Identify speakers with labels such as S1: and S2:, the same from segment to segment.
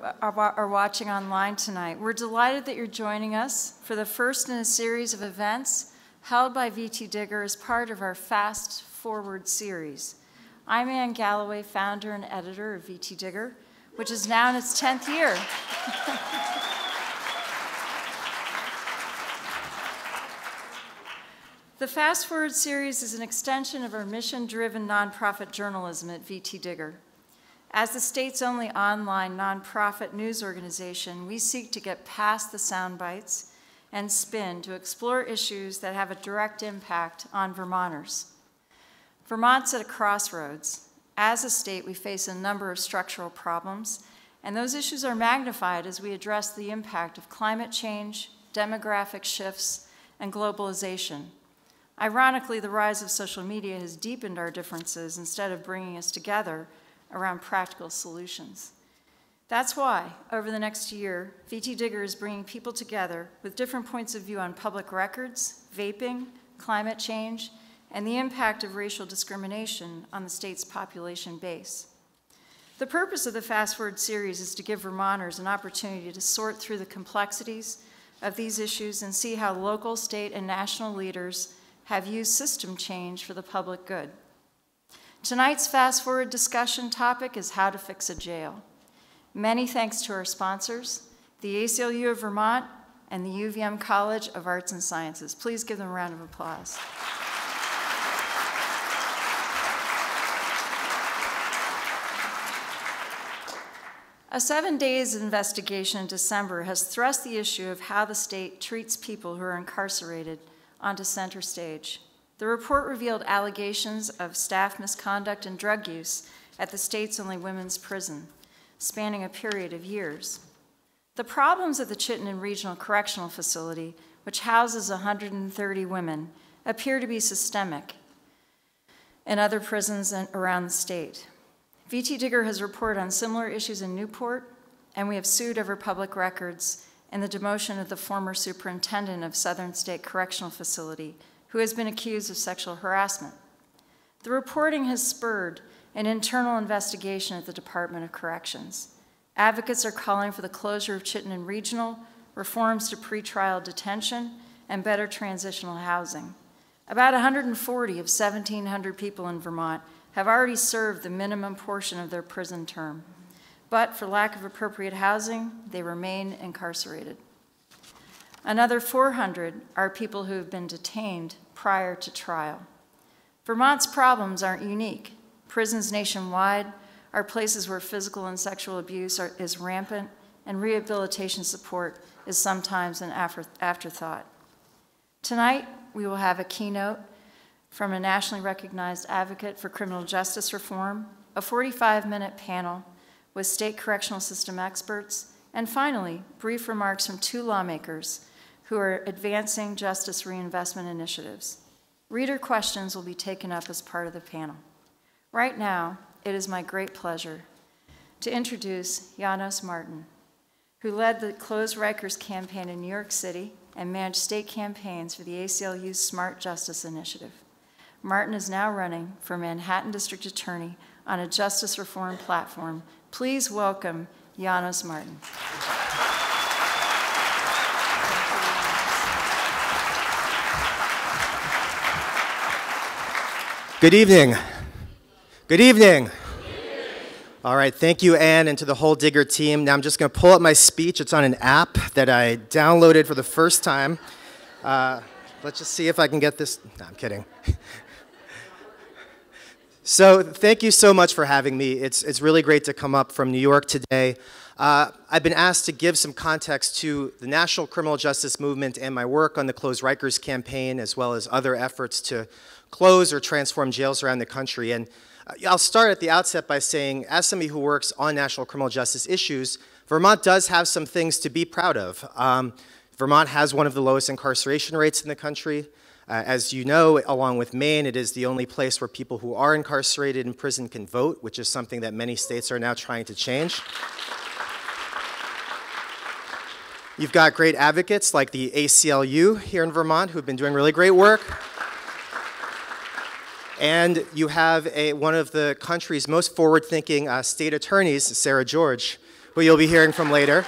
S1: are, watching online tonight. We're delighted that you're joining us for the first in a series of events held by VT Digger as part of our Fast Forward series. I'm Anne Galloway, founder and editor of VT Digger, which is now in its 10th year. the Fast Forward series is an extension of our mission driven nonprofit journalism at VT Digger. As the state's only online nonprofit news organization, we seek to get past the sound bites and spin to explore issues that have a direct impact on Vermonters. Vermont's at a crossroads. As a state, we face a number of structural problems, and those issues are magnified as we address the impact of climate change, demographic shifts, and globalization. Ironically, the rise of social media has deepened our differences instead of bringing us together around practical solutions. That's why, over the next year, VT Digger is bringing people together with different points of view on public records, vaping, climate change, and the impact of racial discrimination on the state's population base. The purpose of the Fast Forward series is to give Vermonters an opportunity to sort through the complexities of these issues and see how local, state, and national leaders have used system change for the public good. Tonight's fast forward discussion topic is how to fix a jail. Many thanks to our sponsors, the ACLU of Vermont and the UVM College of Arts and Sciences. Please give them a round of applause. A seven days investigation in December has thrust the issue of how the state treats people who are incarcerated onto center stage. The report revealed allegations of staff misconduct and drug use at the state's only women's prison, spanning a period of years. The problems at the Chittenden Regional Correctional Facility, which houses 130 women, appear to be systemic in other prisons around the state. VT Digger has reported on similar issues in Newport, and we have sued over public records and the demotion of the former superintendent of Southern State Correctional Facility, who has been accused of sexual harassment. The reporting has spurred an internal investigation at the Department of Corrections. Advocates are calling for the closure of Chittenden Regional, reforms to pretrial detention, and better transitional housing. About 140 of 1,700 people in Vermont have already served the minimum portion of their prison term, but for lack of appropriate housing, they remain incarcerated. Another 400 are people who have been detained prior to trial. Vermont's problems aren't unique. Prisons nationwide are places where physical and sexual abuse are, is rampant, and rehabilitation support is sometimes an after, afterthought. Tonight, we will have a keynote from a nationally recognized advocate for criminal justice reform, a 45 minute panel with state correctional system experts, and finally, brief remarks from two lawmakers who are advancing justice reinvestment initiatives. Reader questions will be taken up as part of the panel. Right now, it is my great pleasure to introduce Janos Marton, who led the Close Rikers campaign in New York City and managed state campaigns for the ACLU's Smart Justice Initiative. Marton is now running for Manhattan District Attorney on a justice reform platform. Please welcome Janos Marton.
S2: Good evening. Good evening. All right, thank you, Anne, and to the whole Digger team. Now I'm just going to pull up my speech. It's on an app that I downloaded for the first time. Uh, let's just see if I can get this. No, I'm kidding. so, thank you so much for having me. It's, it's really great to come up from New York today. Uh, I've been asked to give some context to the national criminal justice movement and my work on the Close Rikers campaign, as well as other efforts to close or transform jails around the country. And uh, I'll start at the outset by saying, as somebody who works on national criminal justice issues, Vermont does have some things to be proud of. Um, Vermont has one of the lowest incarceration rates in the country. Uh, as you know, along with Maine, it is the only place where people who are incarcerated in prison can vote, which is something that many states are now trying to change. You've got great advocates like the ACLU here in Vermont who have been doing really great work. And you have a, one of the country's most forward thinking uh, state attorneys, Sarah George, who you'll be hearing from later.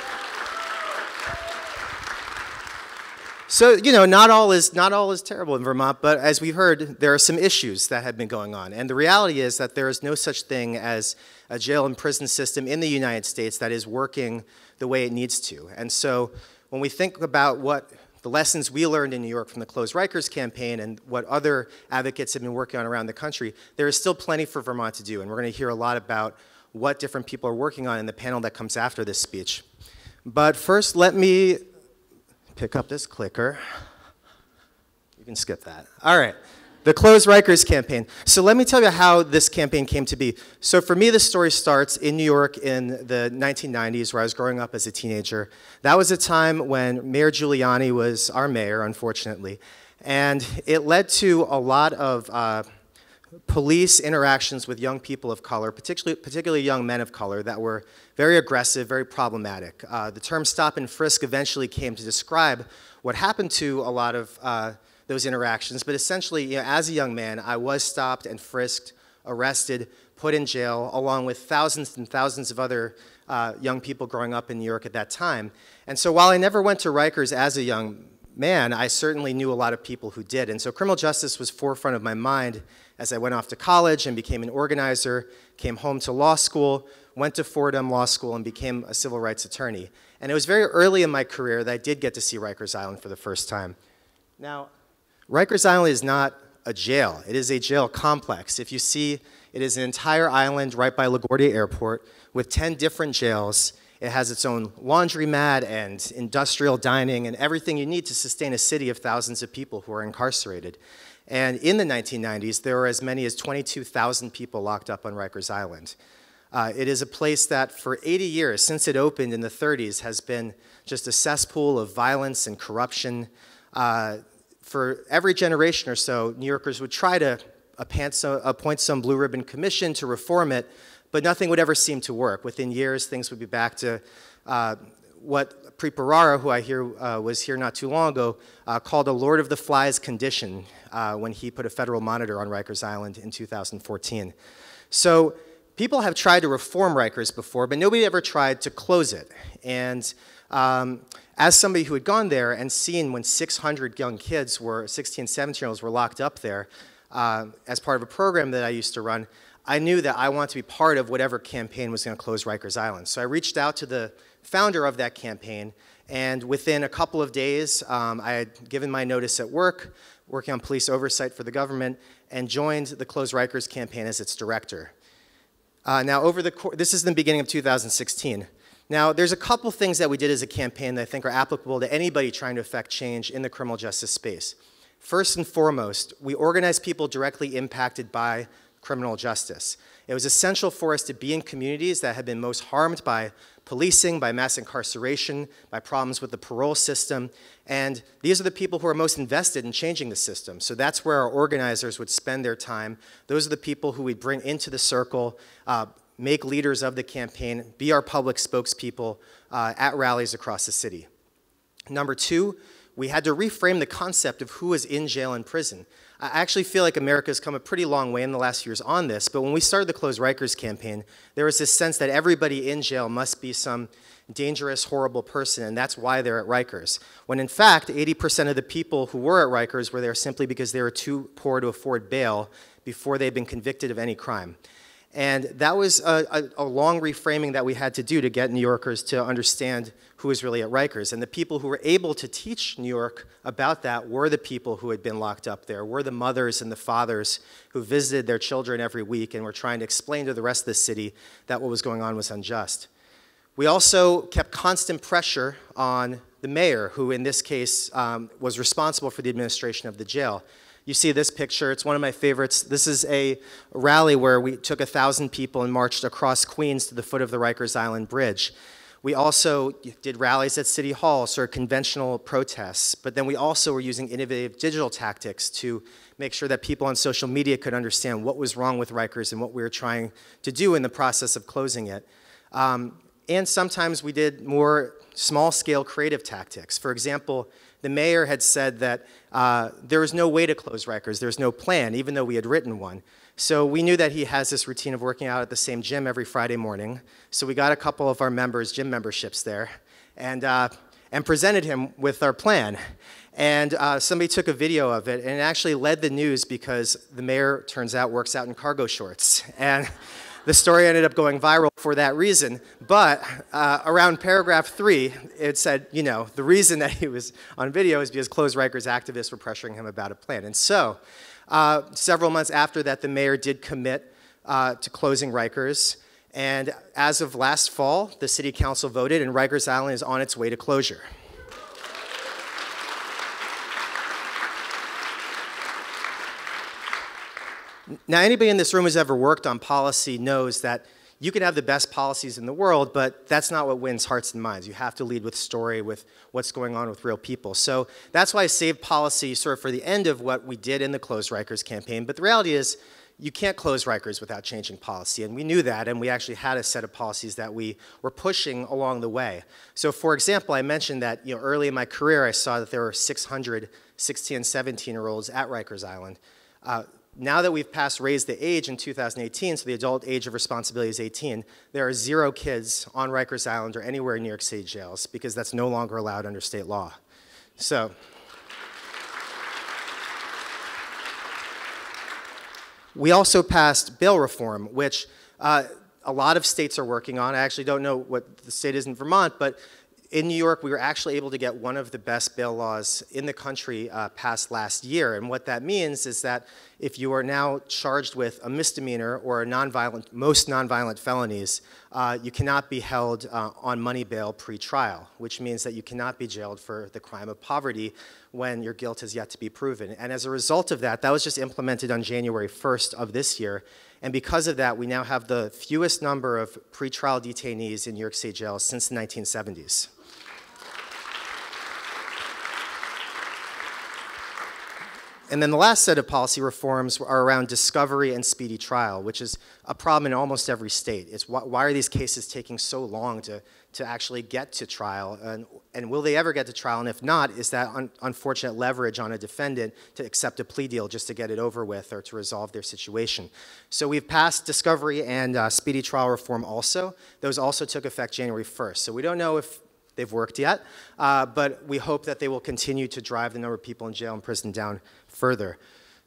S2: So, you know, not all is not all is terrible in Vermont, but as we've heard, there are some issues that have been going on. And the reality is that there is no such thing as a jail and prison system in the United States that is working the way it needs to. And so, when we think about what the lessons we learned in New York from the Close Rikers campaign and what other advocates have been working on around the country, there is still plenty for Vermont to do. And we're going to hear a lot about what different people are working on in the panel that comes after this speech. But first, let me pick up this clicker. You can skip that. All right. The Close Rikers campaign. So let me tell you how this campaign came to be. So for me, the story starts in New York in the 1990s, where I was growing up as a teenager. That was a time when Mayor Giuliani was our mayor, unfortunately. And it led to a lot of uh, police interactions with young people of color, particularly, particularly young men of color, that were very aggressive, very problematic. Uh, the term stop and frisk eventually came to describe what happened to a lot of uh, those interactions, but essentially, you know, as a young man, I was stopped and frisked, arrested, put in jail, along with thousands and thousands of other uh, young people growing up in New York at that time. And so while I never went to Rikers as a young man, I certainly knew a lot of people who did. And so criminal justice was forefront of my mind as I went off to college and became an organizer, came home to law school, went to Fordham Law School, and became a civil rights attorney. And it was very early in my career that I did get to see Rikers Island for the first time. Now, Rikers Island is not a jail. It is a jail complex. If you see, it is an entire island right by LaGuardia Airport with 10 different jails. It has its own laundromat and industrial dining and everything you need to sustain a city of thousands of people who are incarcerated. And in the 1990s, there were as many as 22,000 people locked up on Rikers Island. Uh, it is a place that for 80 years, since it opened in the 30s, has been just a cesspool of violence and corruption. Uh, for every generation or so, New Yorkers would try to appoint some blue ribbon commission to reform it, but nothing would ever seem to work. Within years, things would be back to uh, what Preet Bharara, who I hear uh, was here not too long ago, uh, called a Lord of the Flies condition uh, when he put a federal monitor on Rikers Island in 2014. So people have tried to reform Rikers before, but nobody ever tried to close it. And um, as somebody who had gone there and seen when 600 young kids were, 16, 17 year olds were locked up there uh, as part of a program that I used to run, I knew that I wanted to be part of whatever campaign was going to close Rikers Island. So I reached out to the founder of that campaign, and within a couple of days, um, I had given my notice at work, working on police oversight for the government, and joined the Close Rikers campaign as its director. Uh, now, over the this is the beginning of 2016. Now, there's a couple things that we did as a campaign that I think are applicable to anybody trying to affect change in the criminal justice space. First and foremost, we organized people directly impacted by criminal justice. It was essential for us to be in communities that had been most harmed by policing, by mass incarceration, by problems with the parole system. And these are the people who are most invested in changing the system. So that's where our organizers would spend their time. Those are the people who we'd bring into the circle, uh, make leaders of the campaign, be our public spokespeople uh, at rallies across the city. Number two, we had to reframe the concept of who is in jail and prison. I actually feel like America's come a pretty long way in the last years on this, but when we started the Close Rikers campaign, there was this sense that everybody in jail must be some dangerous, horrible person, and that's why they're at Rikers. When in fact, 80% of the people who were at Rikers were there simply because they were too poor to afford bail before they'd been convicted of any crime. And that was a, a, a, long reframing that we had to do to get New Yorkers to understand who was really at Rikers. And the people who were able to teach New York about that were the people who had been locked up there, were the mothers and the fathers who visited their children every week and were trying to explain to the rest of the city that what was going on was unjust. We also kept constant pressure on the mayor, who in this case um, was responsible for the administration of the jail. You see this picture, it's one of my favorites. This is a rally where we took a thousand people and marched across Queens to the foot of the Rikers Island Bridge. We also did rallies at City Hall, sort of conventional protests, but then we also were using innovative digital tactics to make sure that people on social media could understand what was wrong with Rikers and what we were trying to do in the process of closing it. Um, and sometimes we did more small scale creative tactics. For example, the mayor had said that uh, there was no way to close Rikers, was no plan, even though we had written one. So we knew that he has this routine of working out at the same gym every Friday morning. So we got a couple of our members' gym memberships there and, uh, and presented him with our plan. And uh, somebody took a video of it and it actually led the news because the mayor, turns out, works out in cargo shorts. And the story ended up going viral for that reason. But uh, around paragraph three, it said, you know, the reason that he was on video is because closed Rikers activists were pressuring him about a plan. And so, uh, several months after that, the mayor did commit uh, to closing Rikers. And as of last fall, the city council voted, and Rikers Island is on its way to closure. Now, anybody in this room who's ever worked on policy knows that you can have the best policies in the world, but that's not what wins hearts and minds. You have to lead with story, with what's going on with real people. So that's why I saved policy sort of for the end of what we did in the Close Rikers campaign. But the reality is, you can't close Rikers without changing policy, and we knew that, and we actually had a set of policies that we were pushing along the way. So, for example, I mentioned that you know early in my career, I saw that there were 600 16 and 17 year olds at Rikers Island. Uh, now that we've passed raised the age in 2018, so the adult age of responsibility is 18, there are zero kids on Rikers Island or anywhere in New York City jails because that's no longer allowed under state law. So, we also passed bail reform, which uh, a lot of states are working on. I actually don't know what the state is in Vermont, but in New York, we were actually able to get one of the best bail laws in the country uh, passed last year. And what that means is that if you are now charged with a misdemeanor or a nonviolent, most nonviolent felonies, uh, you cannot be held uh, on money bail pre-trial, which means that you cannot be jailed for the crime of poverty when your guilt has yet to be proven. And as a result of that, that was just implemented on January 1st of this year. And because of that, we now have the fewest number of pretrial detainees in New York State jails since the 1970s. And then the last set of policy reforms are around discovery and speedy trial, which is a problem in almost every state. It's why, why are these cases taking so long to, to actually get to trial? And, and will they ever get to trial? And if not, is that un, unfortunate leverage on a defendant to accept a plea deal just to get it over with or to resolve their situation? So we've passed discovery and uh, speedy trial reform also. Those also took effect January 1st. So we don't know if they've worked yet, uh, but we hope that they will continue to drive the number of people in jail and prison down further.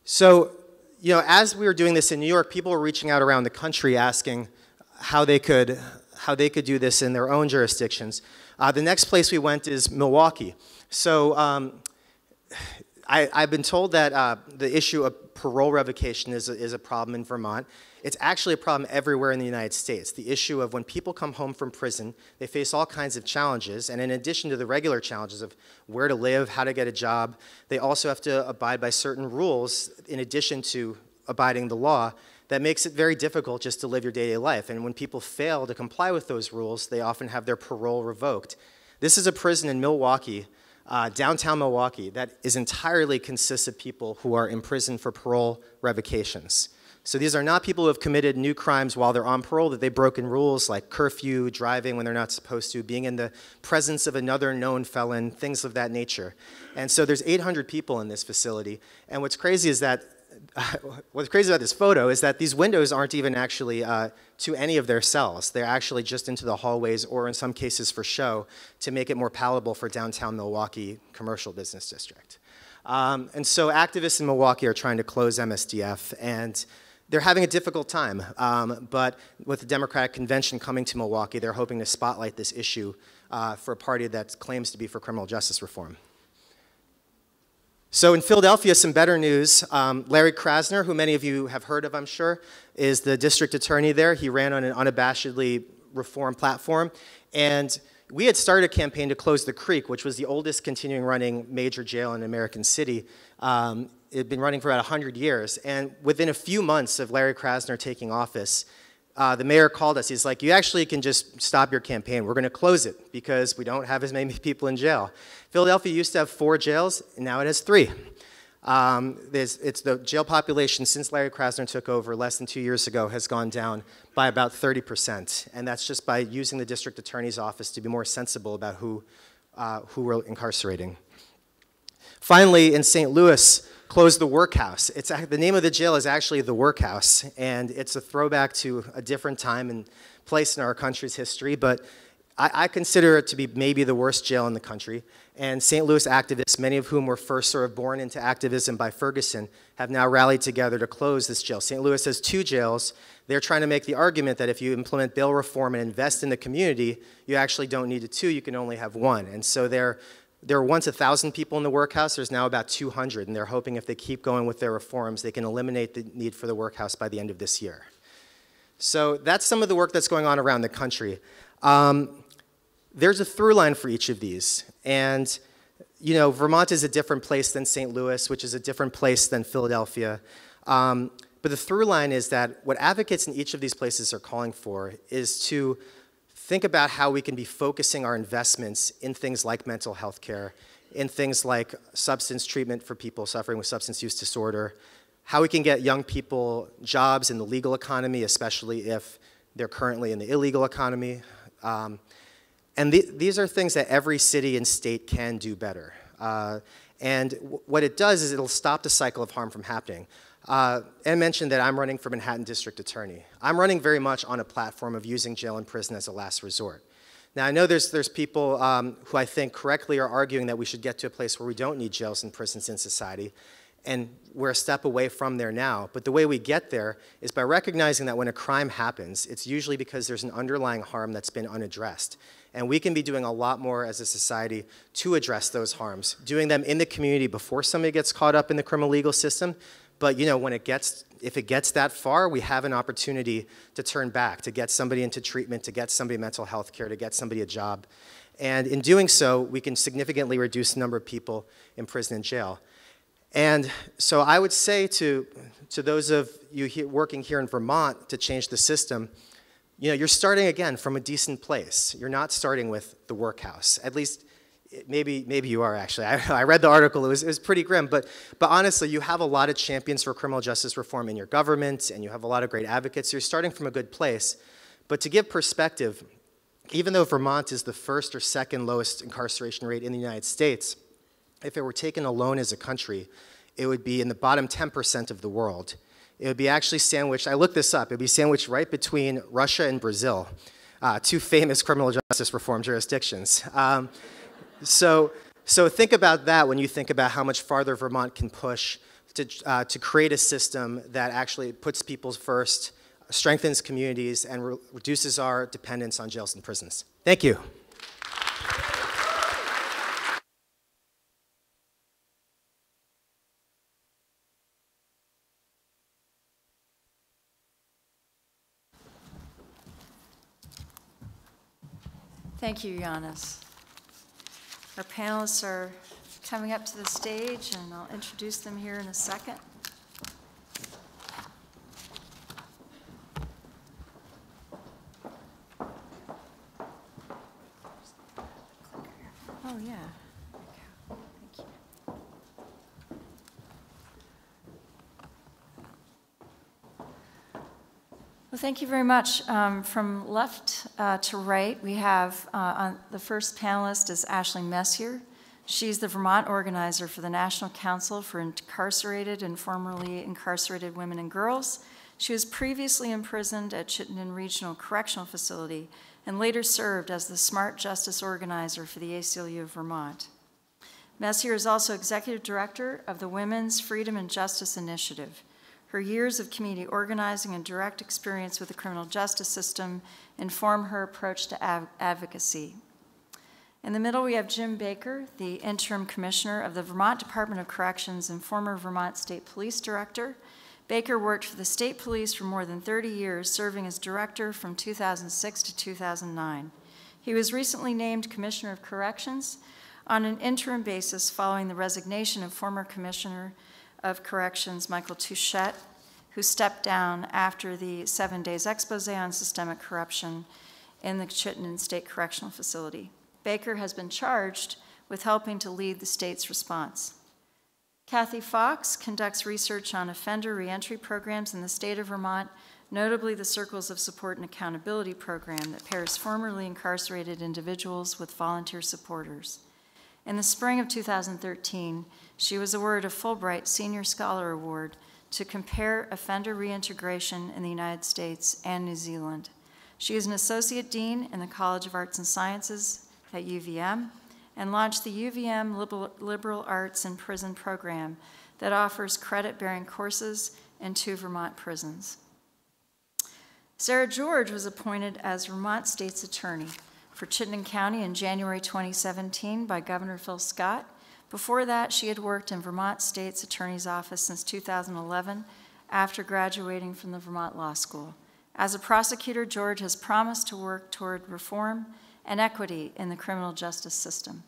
S2: So, you know, as we were doing this in New York, people were reaching out around the country asking how they could, how they could do this in their own jurisdictions. Uh, the next place we went is Milwaukee. So um, I, have been told that uh, the issue of parole revocation is a, is a problem in Vermont. It's actually a problem everywhere in the United States. The issue of when people come home from prison, they face all kinds of challenges, and in addition to the regular challenges of where to live, how to get a job, they also have to abide by certain rules in addition to abiding the law that makes it very difficult just to live your daily life. And when people fail to comply with those rules, they often have their parole revoked. This is a prison in Milwaukee, uh, downtown Milwaukee, that is entirely consists of people who are imprisoned for parole revocations. So these are not people who have committed new crimes while they're on parole, that they've broken rules like curfew, driving when they're not supposed to, being in the presence of another known felon, things of that nature. And so there's 800 people in this facility. And what's crazy is that what's crazy about this photo is that these windows aren't even actually uh, to any of their cells. They're actually just into the hallways or in some cases for show to make it more palatable for downtown Milwaukee commercial business district. Um, and so activists in Milwaukee are trying to close MSDF and they're having a difficult time, um, but with the Democratic Convention coming to Milwaukee, they're hoping to spotlight this issue uh, for a party that claims to be for criminal justice reform. So in Philadelphia, some better news. Um, Larry Krasner, who many of you have heard of, I'm sure, is the district attorney there. He ran on an unabashedly reform platform. And we had started a campaign to close the Creek, which was the oldest continuing running major jail in American City. Um, it had been running for about 100 years. And within a few months of Larry Krasner taking office, uh, the mayor called us. He's like, You actually can just stop your campaign. We're going to close it because we don't have as many people in jail. Philadelphia used to have four jails, and now it has three. Um, it's the jail population since Larry Krasner took over less than two years ago has gone down by about 30%. And that's just by using the district attorney's office to be more sensible about who, uh, who we're incarcerating. Finally, in St. Louis, close the workhouse. It's the name of the jail is actually the workhouse, and it's a throwback to a different time and place in our country's history. But I, I consider it to be maybe the worst jail in the country. And St. Louis activists, many of whom were first sort of born into activism by Ferguson, have now rallied together to close this jail. St. Louis has two jails. They're trying to make the argument that if you implement bail reform and invest in the community, you actually don't need a two, you can only have one. And so they're there were once 1,000 people in the workhouse. There's now about 200, and they're hoping if they keep going with their reforms, they can eliminate the need for the workhouse by the end of this year. So that's some of the work that's going on around the country. Um, there's a through line for each of these, and you know, Vermont is a different place than St. Louis, which is a different place than Philadelphia. Um, but the through line is that what advocates in each of these places are calling for is to think about how we can be focusing our investments in things like mental health care, in things like substance treatment for people suffering with substance use disorder, how we can get young people jobs in the legal economy, especially if they're currently in the illegal economy. Um, and th these are things that every city and state can do better. Uh, and what it does is it'll stop the cycle of harm from happening. Uh, Anne mentioned that I'm running for Manhattan District Attorney. I'm running very much on a platform of using jail and prison as a last resort. Now, I know there's, there's people um, who I think correctly are arguing that we should get to a place where we don't need jails and prisons in society, and we're a step away from there now. But the way we get there is by recognizing that when a crime happens, it's usually because there's an underlying harm that's been unaddressed. And we can be doing a lot more as a society to address those harms, doing them in the community before somebody gets caught up in the criminal legal system, but you know, when it gets, if it gets that far, we have an opportunity to turn back, to get somebody into treatment, to get somebody mental health care, to get somebody a job. And in doing so, we can significantly reduce the number of people in prison and jail. And so I would say to, to those of you here, working here in Vermont to change the system, you know, you're starting again from a decent place. You're not starting with the workhouse. At least maybe maybe you are actually. I, I, read the article. It was, it was pretty grim, but but honestly, you have a lot of champions for criminal justice reform in your government, and you have a lot of great advocates. You're starting from a good place. But to give perspective, even though Vermont is the first or second lowest incarceration rate in the United States, if it were taken alone as a country, it would be in the bottom 10% of the world. It would be actually sandwiched. I looked this up. It would be sandwiched right between Russia and Brazil, uh, two famous criminal justice reform jurisdictions. Um, so, so think about that when you think about how much farther Vermont can push to, uh, to create a system that actually puts people first, strengthens communities, and re reduces our dependence on jails and prisons. Thank you.
S1: Thank you, Janos. Our panelists are coming up to the stage, and I'll introduce them here in a second. Oh, yeah. Thank you. Well, thank you very much. Um, from left uh, to right, we have uh, the first panelist is Ashley Messier. She's the Vermont organizer for the National Council for Incarcerated and Formerly Incarcerated Women and Girls. She was previously imprisoned at Chittenden Regional Correctional Facility and later served as the Smart Justice Organizer for the ACLU of Vermont. Messier is also executive director of the Women's Freedom and Justice Initiative. Her years of community organizing and direct experience with the criminal justice system inform her approach to av advocacy. In the middle, we have Jim Baker, the interim commissioner of the Vermont Department of Corrections and former Vermont State Police Director. Baker worked for the state police for more than 30 years, serving as director from 2006 to 2009. He was recently named Commissioner of Corrections on an interim basis following the resignation of former Commissioner of Corrections, Michael Touchette, who stepped down after the seven days expose on systemic corruption in the Chittenden State Correctional Facility. Baker has been charged with helping to lead the state's response. Kathy Fox conducts research on offender reentry programs in the state of Vermont, notably the Circles of Support and Accountability program that pairs formerly incarcerated individuals with volunteer supporters. In the spring of 2013, she was awarded a Fulbright Senior Scholar Award to compare offender reintegration in the United States and New Zealand. She is an associate dean in the College of Arts and Sciences at UVM and launched the UVM Liberal- Arts in Prison program that offers credit-bearing courses in two Vermont prisons. Sarah George was appointed as Vermont State's Attorney for Chittenden County in January 2017 by Governor Phil Scott. Before that, she had worked in Vermont State's Attorney's Office since 2011 after graduating from the Vermont Law School. As a prosecutor, George has promised to work toward reform and equity in the criminal justice system.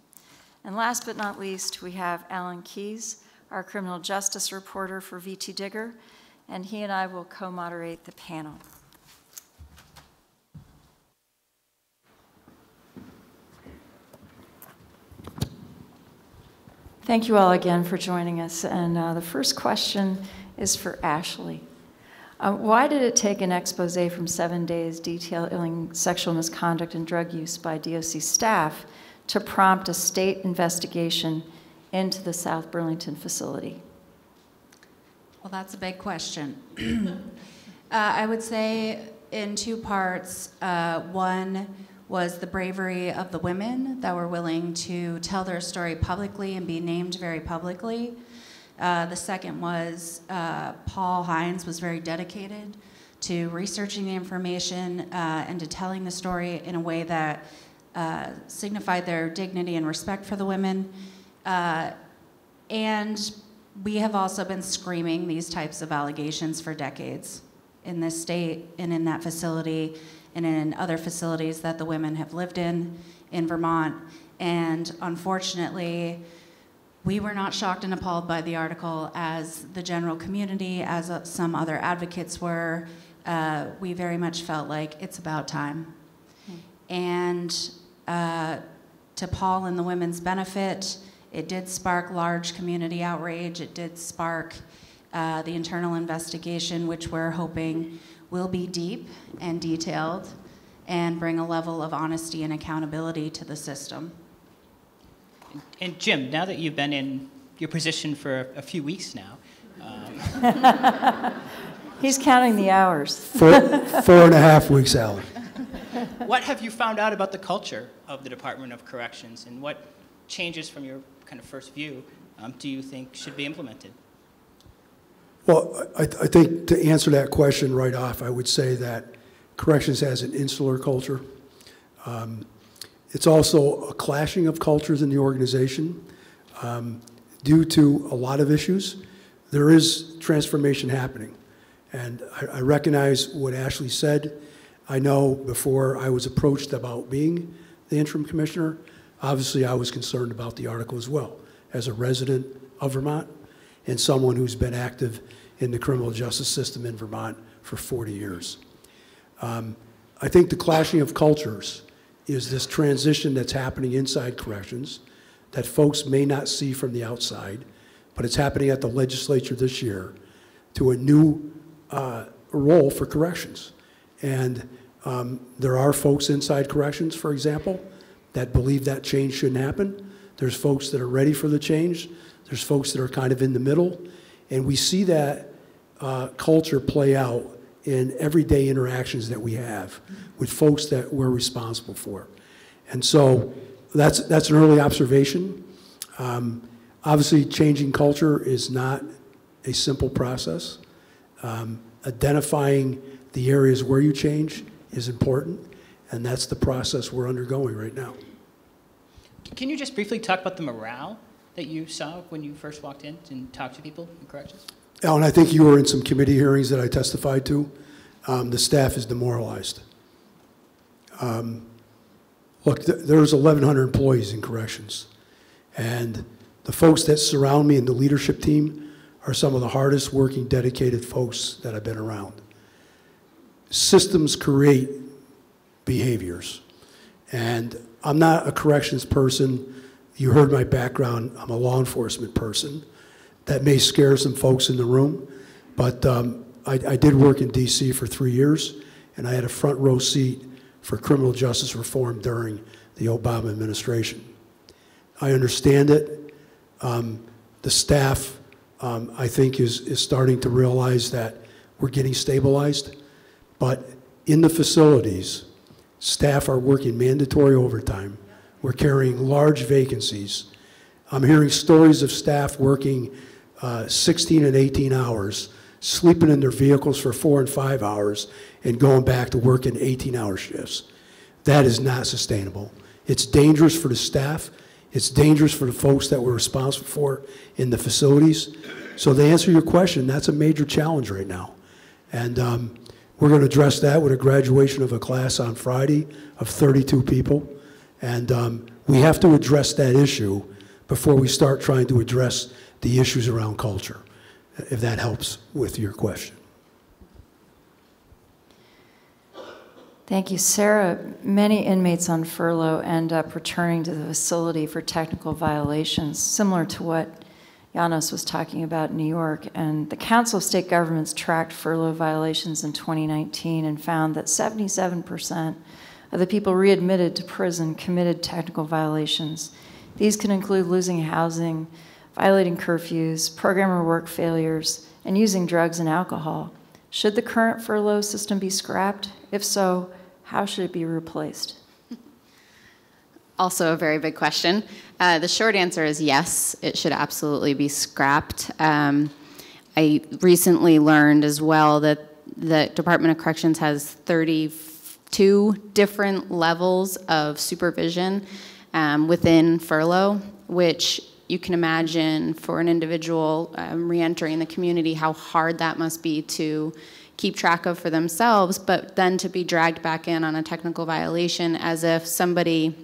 S1: And last but not least, we have Alan Keays, our criminal justice reporter for VT Digger, and he and I will co-moderate the panel. Thank you all again for joining us. And uh, the first question is for Ashley. Uh, why did it take an expose from seven days detailing sexual misconduct and drug use by DOC staff to prompt a state investigation into the South Burlington facility?
S3: Well, that's a big question. uh, I would say in two parts. Uh, one was the bravery of the women that were willing to tell their story publicly and be named very publicly. Uh, the second was uh, Paul Heintz was very dedicated to researching the information uh, and to telling the story in a way that uh, signified their dignity and respect for the women. Uh, and we have also been screaming these types of allegations for decades in this state and in that facility and in other facilities that the women have lived in in Vermont. And unfortunately, we were not shocked and appalled by the article as the general community, as uh, some other advocates were. Uh, we very much felt like it's about time. And uh, to Paul and the women's benefit, it did spark large community outrage. It did spark uh, the internal investigation, which we're hoping will be deep and detailed and bring a level of honesty and accountability to the system.
S4: And Jim, now that you've been in your position for a few weeks now, um,
S1: He's counting the hours.
S5: Four, four and a half weeks, Alan.
S4: what have you found out about the culture of the Department of Corrections, and what changes from your kind of first view um, do you think should be implemented?
S5: Well, I, I think to answer that question right off, I would say that corrections has an insular culture. Um, it's also a clashing of cultures in the organization um, due to a lot of issues. There is transformation happening. And I, I recognize what Ashley said. I know before I was approached about being the interim commissioner, obviously I was concerned about the article as well, as a resident of Vermont and someone who's been active in the criminal justice system in Vermont for 40 years. Um, I think the clashing of cultures is this transition that's happening inside corrections that folks may not see from the outside, but it's happening at the legislature this year to a new uh, role for corrections. And um, there are folks inside corrections, for example, that believe that change shouldn't happen. There's folks that are ready for the change. There's folks that are kind of in the middle. And we see that uh, culture play out in everyday interactions that we have with folks that we're responsible for. And so that's, that's an early observation. Um, obviously, changing culture is not a simple process. Um, identifying the areas where you change is important, and that's the process we're undergoing right now.
S4: Can you just briefly talk about the morale that you saw when you first walked in and talked to people in corrections?
S5: Alan, I think you were in some committee hearings that I testified to. Um, the staff is demoralized. Um, look, th- there's 1,100 employees in corrections, and the folks that surround me and the leadership team are some of the hardest working, dedicated folks that I've been around. Systems create behaviors, and I'm not a corrections person. You heard my background. I'm a law enforcement person. That may scare some folks in the room, but um, I, I did work in D.C. for three years, and I had a front row seat for criminal justice reform during the Obama administration. I understand it. Um, The staff, um, I think, is, is starting to realize that we're getting stabilized. But in the facilities, staff are working mandatory overtime. We're carrying large vacancies. I'm hearing stories of staff working uh, 16 and 18 hours, sleeping in their vehicles for four and five hours, and going back to work in 18-hour shifts. That is not sustainable. It's dangerous for the staff. It's dangerous for the folks that we're responsible for in the facilities. So to answer your question, that's a major challenge right now. And um, we're going to address that with a graduation of a class on Friday of 32 people. And um, we have to address that issue before we start trying to address the issues around culture, if that helps with your question.
S1: Thank you, Sarah. Many inmates on furlough end up returning to the facility for technical violations, similar to what Janos was talking about in New York. And the Council of State Governments tracked furlough violations in 2019 and found that 77% of the people readmitted to prison committed technical violations. These can include losing housing, violating curfews, programmer work failures, and using drugs and alcohol. Should the current furlough system be scrapped? If so, how should it be replaced?
S6: Also, a very big question. Uh, the short answer is yes, it should absolutely be scrapped. Um, I recently learned as well that the Department of Corrections has 32 different levels of supervision um, within furlough, which you can imagine for an individual um, reentering the community how hard that must be to keep track of for themselves, but then to be dragged back in on a technical violation as if somebody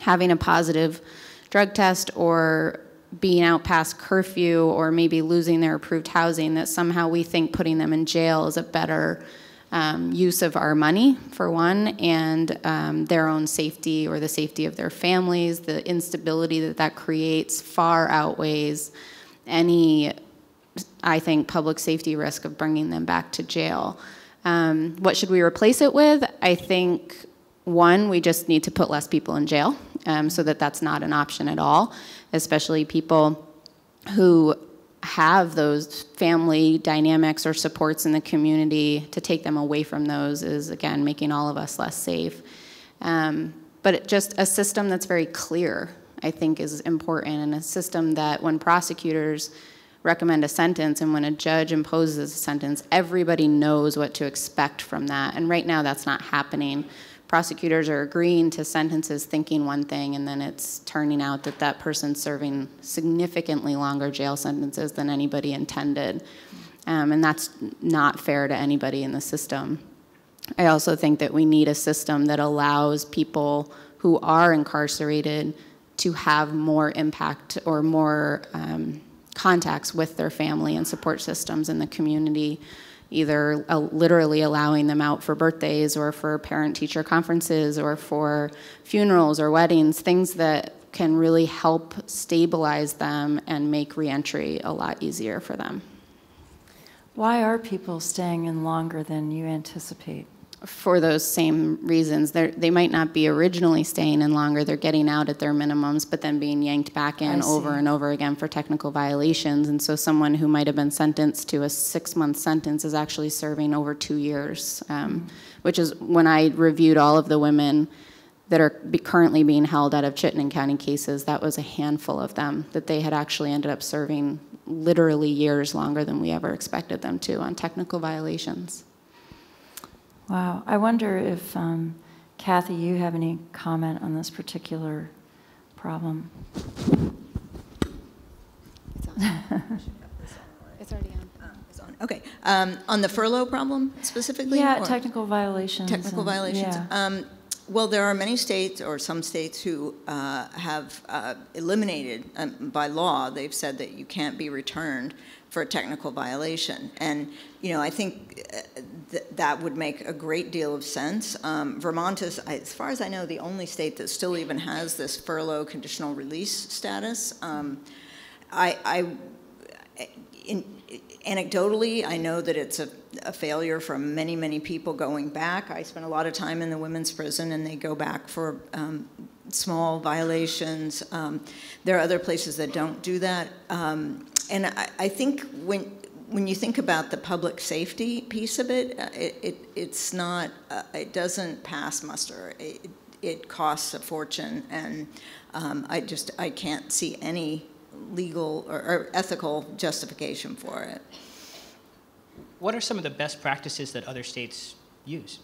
S6: having a positive drug test or being out past curfew or maybe losing their approved housing, that somehow we think putting them in jail is a better um, use of our money, for one, and um, their own safety or the safety of their families. The instability that that creates far outweighs any I think, public safety risk of bringing them back to jail. Um, what should we replace it with? I think, one, we just need to put less people in jail um, so that that's not an option at all, especially people who have those family dynamics or supports in the community to take them away from those is again making all of us less safe um, but just a system that's very clear i think is important and a system that when prosecutors recommend a sentence, and when a judge imposes a sentence, everybody knows what to expect from that. And right now, that's not happening. Prosecutors are agreeing to sentences thinking one thing, and then it's turning out that that person's serving significantly longer jail sentences than anybody intended. Um, and that's not fair to anybody in the system. I also think that we need a system that allows people who are incarcerated to have more impact or more. Um, contacts with their family and support systems in the community, either uh, literally allowing them out for birthdays or for parent teacher conferences or for funerals or weddings, things that can really help stabilize them and make reentry a lot easier for them.
S1: Why are people staying in longer than you anticipate?
S6: For those same reasons. They're, they might not be originally staying in longer, they're getting out at their minimums, but then being yanked back in over and over again for technical violations. And so someone who might have been sentenced to a six month sentence is actually serving over two years, um, which is when I reviewed all of the women that are be currently being held out of Chittenden County cases, that was a handful of them that they had actually ended up serving literally years longer than we ever expected them to on technical violations.
S1: Wow. I wonder if, um, Kathy, you have any comment on this particular problem?
S6: It's on. it's already on.
S7: Okay. Um, On the furlough problem specifically?
S1: Yeah,
S7: or-
S1: technical violations.
S7: Technical
S1: and-
S7: violations?
S1: yeah.
S7: Um, Well, there are many states, or some states, who uh, have uh, eliminated, um, by law, they've said that you can't be returned for a technical violation. And, you know, I think uh, th- that would make a great deal of sense. Um, Vermont is, as far as I know, the only state that still even has this furlough conditional release status. Um, I, I in, anecdotally, I know that it's a, a, failure from many, many people going back. I spent a lot of time in the women's prison, and they go back for um, small violations. Um, there are other places that don't do that. Um, and I, I think when, when you think about the public safety piece of it, uh, it, it it's not, uh, it doesn't pass muster. It, it costs a fortune, and um, I just, I can't see any legal or, or ethical justification for it.
S4: What are some of the best practices that other states use?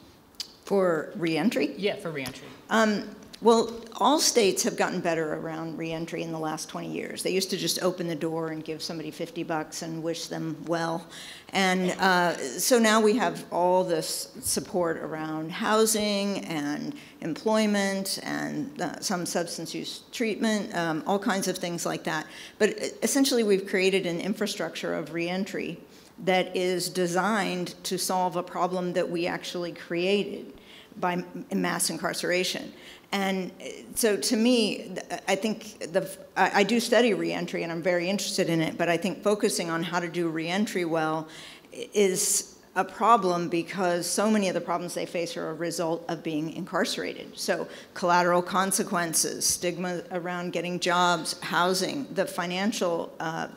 S7: For reentry?
S4: Yeah, for reentry.
S7: Um, well, all states have gotten better around reentry in the last 20 years. They used to just open the door and give somebody 50 bucks and wish them well. And uh, so now we have all this support around housing and employment and uh, some substance use treatment, um, all kinds of things like that. But essentially, we've created an infrastructure of reentry that is designed to solve a problem that we actually created by mass incarceration. And uh, so to me, I think the, I, do study reentry and I'm very interested in it, but I think focusing on how to do reentry well is a problem because so many of the problems they face are a result of being incarcerated. So collateral consequences, stigma around getting jobs, housing, the financial uh,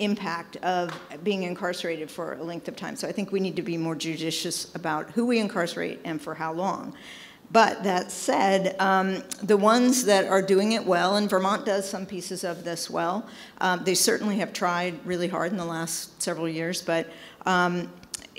S7: impact of being incarcerated for a length of time. So I think we need to be more judicious about who we incarcerate and for how long. But that said, um, the ones that are doing it well, and Vermont does some pieces of this well, um, they certainly have tried really hard in the last several years, but um,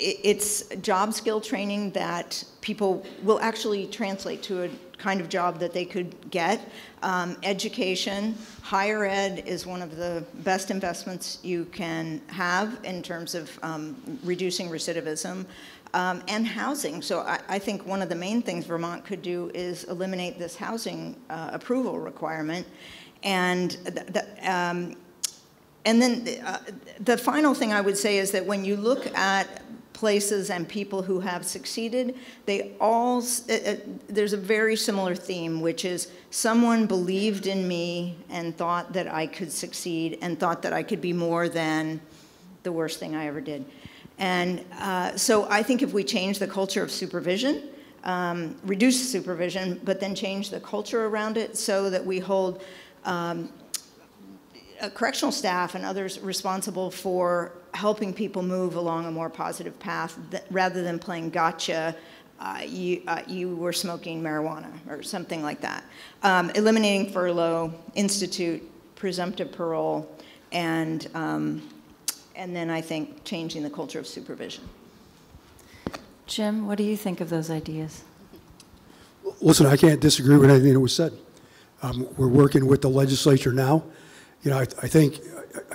S7: it's job skill training that people will actually translate to a kind of job that they could get. Um, education, higher ed is one of the best investments you can have in terms of um, reducing recidivism um, and housing. So I, I, think one of the main things Vermont could do is eliminate this housing uh, approval requirement. And, the, the, um, and then the, uh, the final thing I would say is that when you look at places and people who have succeeded, they all, uh, uh, there's a very similar theme, which is someone believed in me and thought that I could succeed and thought that I could be more than the worst thing I ever did. And uh, so I think if we change the culture of supervision, um, reduce supervision, but then change the culture around it so that we hold um, correctional staff and others responsible for helping people move along a more positive path that, rather than playing gotcha. Uh, you, uh, you were smoking marijuana or something like that. Um, eliminating furlough, institute presumptive parole, and um, and then I think changing the culture of supervision.
S1: Jim, what do you think of those ideas?
S5: Listen, I can't disagree with anything that was said. Um, we're working with the legislature now. You know, I, I think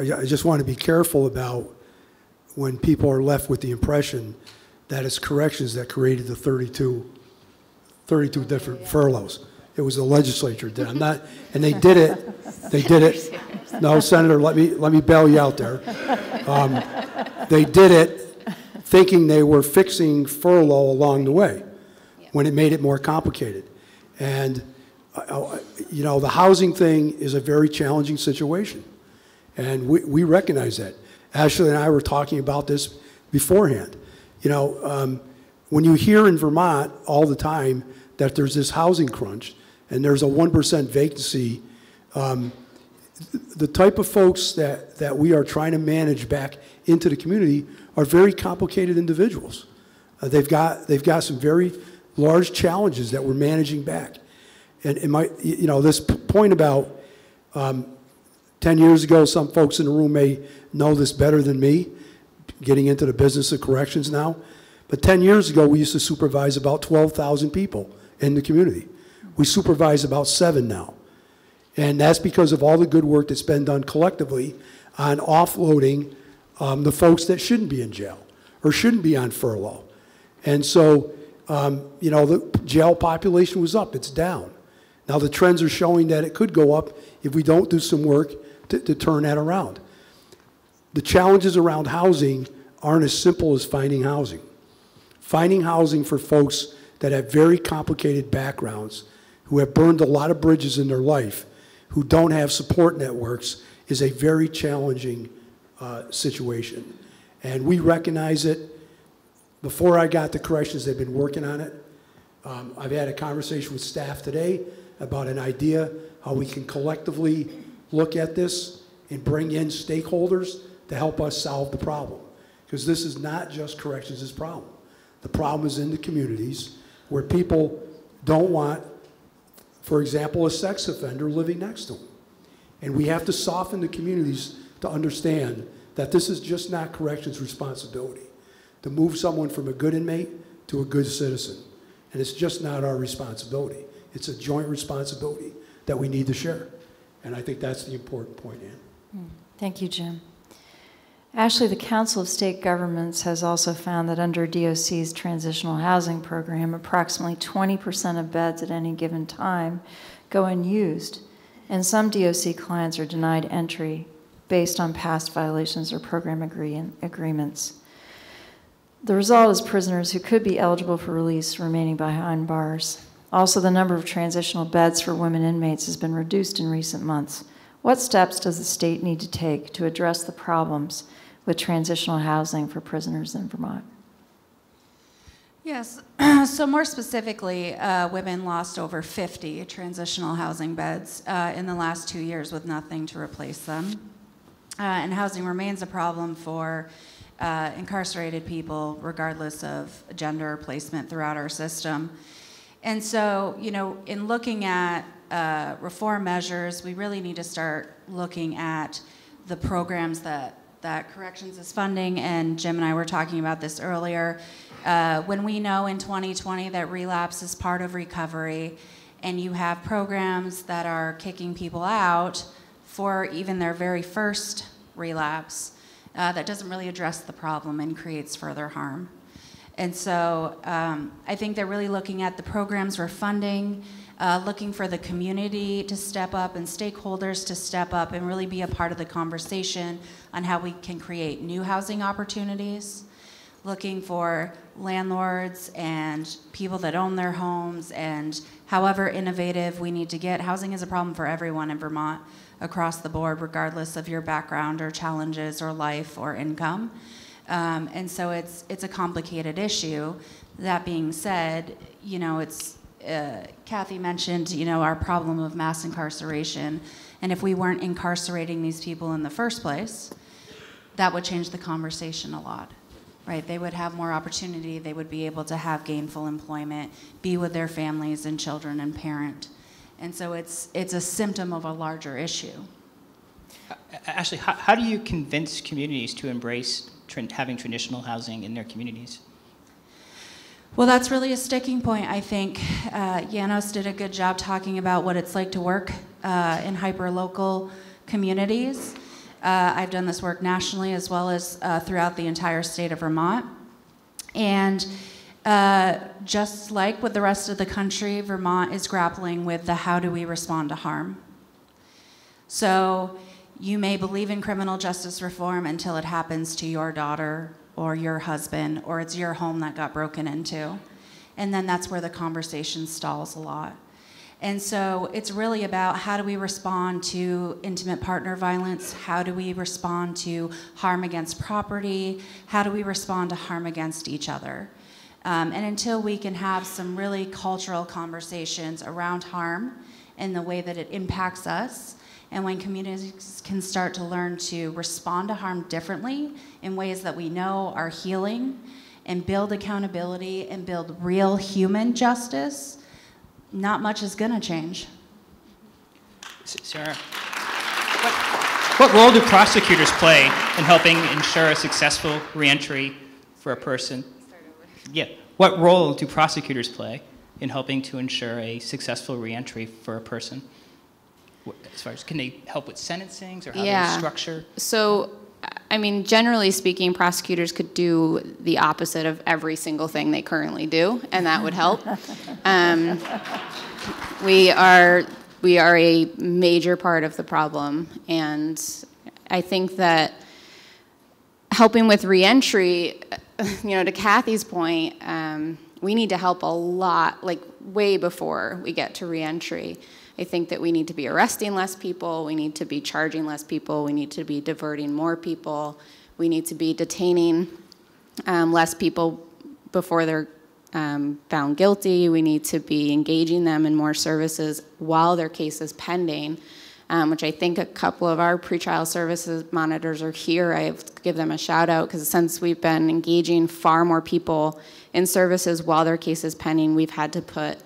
S5: I, I, just want to be careful about when people are left with the impression that it's corrections that created the 32, 32 different furloughs. It was the legislature did. I'm not, and they did it. They did it. No, Senator, let me let me bail you out there. Um, they did it thinking they were fixing furlough along the way, when it made it more complicated. And you know, the housing thing is a very challenging situation, and we we recognize that. Ashley and I were talking about this beforehand. You know, um, when you hear in Vermont all the time that there's this housing crunch and there's a 1% vacancy, um, the type of folks that, that we are trying to manage back into the community are very complicated individuals. Uh, they've, got, they've got some very large challenges that we're managing back. And might, you know, this point about um, 10 years ago, some folks in the room may know this better than me, getting into the business of corrections now. But 10 years ago, we used to supervise about 12,000 people in the community. We supervise about seven now. And that's because of all the good work that's been done collectively on offloading um, the folks that shouldn't be in jail or shouldn't be on furlough. And so, um, you know, the jail population was up, it's down. Now the trends are showing that it could go up if we don't do some work to, to turn that around. The challenges around housing aren't as simple as finding housing. Finding housing for folks that have very complicated backgrounds, who have burned a lot of bridges in their life, who don't have support networks, is a very challenging uh, situation. And we recognize it. Before I got to corrections, they've been working on it. Um, I've had a conversation with staff today about an idea, how we can collectively look at this and bring in stakeholders to help us solve the problem. Because this is not just corrections' problem. The problem is in the communities where people don't want, for example, a sex offender living next to them. And we have to soften the communities to understand that this is just not corrections' responsibility to move someone from a good inmate to a good citizen. And it's just not our responsibility. It's a joint responsibility that we need to share. And I think that's the important point, Anne. Hmm.
S1: Thank you, Jim. Ashley, the Council of State Governments has also found that under DOC's transitional housing program, approximately 20% of beds at any given time go unused, and some DOC clients are denied entry based on past violations or program agree- agreements. The result is prisoners who could be eligible for release remaining behind bars. Also, the number of transitional beds for women inmates has been reduced in recent months. What steps does the state need to take to address the problems with transitional housing for prisoners in Vermont?
S3: Yes, so more specifically, uh, women lost over 50 transitional housing beds uh, in the last two years with nothing to replace them. Uh, and housing remains a problem for uh, incarcerated people, regardless of gender or placement throughout our system. And so, you know, in looking at uh, reform measures, we really need to start looking at the programs that that corrections is funding, and Jim and I were talking about this earlier. Uh, when we know in 2020 that relapse is part of recovery, and you have programs that are kicking people out for even their very first relapse, uh, that doesn't really address the problem and creates further harm. And so um, I think they're really looking at the programs we're funding, uh, looking for the community to step up and stakeholders to step up and really be a part of the conversation on how we can create new housing opportunities, looking for landlords and people that own their homes and however innovative we need to get. Housing is a problem for everyone in Vermont across the board, regardless of your background or challenges or life or income. Um, and so it's it's a complicated issue. That being said, you know, it's uh, Kathy mentioned, you know, our problem of mass incarceration, and if we weren't incarcerating these people in the first place, that would change the conversation a lot, right? They would have more opportunity. They would be able to have gainful employment, be with their families and children and parent, and so it's it's a symptom of a larger issue.
S4: Ashley, how, how do you convince communities to embrace having traditional housing in their communities?
S3: Well, that's really a sticking point. I think uh, Janos did a good job talking about what it's like to work uh, in hyperlocal communities. Uh, I've done this work nationally as well as uh, throughout the entire state of Vermont. And uh, just like with the rest of the country, Vermont is grappling with the how do we respond to harm. So you may believe in criminal justice reform until it happens to your daughter or your husband or it's your home that got broken into. And then that's where the conversation stalls a lot. And so it's really about how do we respond to intimate partner violence? How do we respond to harm against property? How do we respond to harm against each other? Um, and until we can have some really cultural conversations around harm and the way that it impacts us, and when communities can start to learn to respond to harm differently in ways that we know are healing and build accountability and build real human justice, not much is going to change.
S4: Sarah, what, what role do prosecutors play in helping ensure a successful reentry for a person? Yeah. What role do prosecutors play in helping to ensure a successful reentry for a person? As far as can they help with sentencings or how
S6: Yeah.
S4: they structure?
S6: So, I mean, generally speaking, prosecutors could do the opposite of every single thing they currently do, and that would help. um, we are we are a major part of the problem, and I think that helping with reentry, you know, to Kathy's point, um, we need to help a lot, like way before we get to reentry. I think that we need to be arresting less people, we need to be charging less people, we need to be diverting more people, we need to be detaining um, less people before they're um, found guilty. We need to be engaging them in more services while their case is pending, um, which I think a couple of our pretrial services monitors are here. I give them a shout out because since we've been engaging far more people in services while their case is pending, we've had to put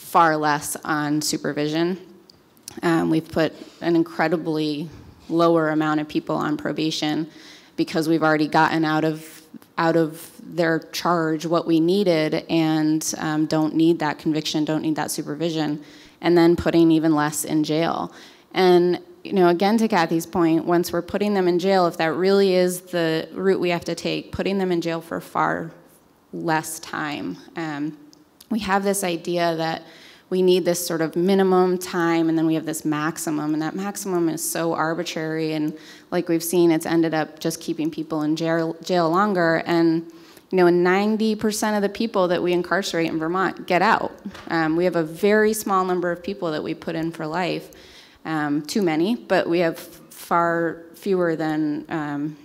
S6: far less on supervision. Um, we've put an incredibly lower amount of people on probation because we've already gotten out of out of their charge what we needed and um, don't need that conviction, don't need that supervision, and then putting even less in jail. And you know, again to Kathy's point, once we're putting them in jail, if that really is the route we have to take, putting them in jail for far less time. Um, we have this idea that we need this sort of minimum time and then we have this maximum and that maximum is so arbitrary and like we've seen it's ended up just keeping people in jail, jail longer and you know 90% of the people that we incarcerate in vermont get out. Um, we have a very small number of people that we put in for life um, too many but we have far fewer than um,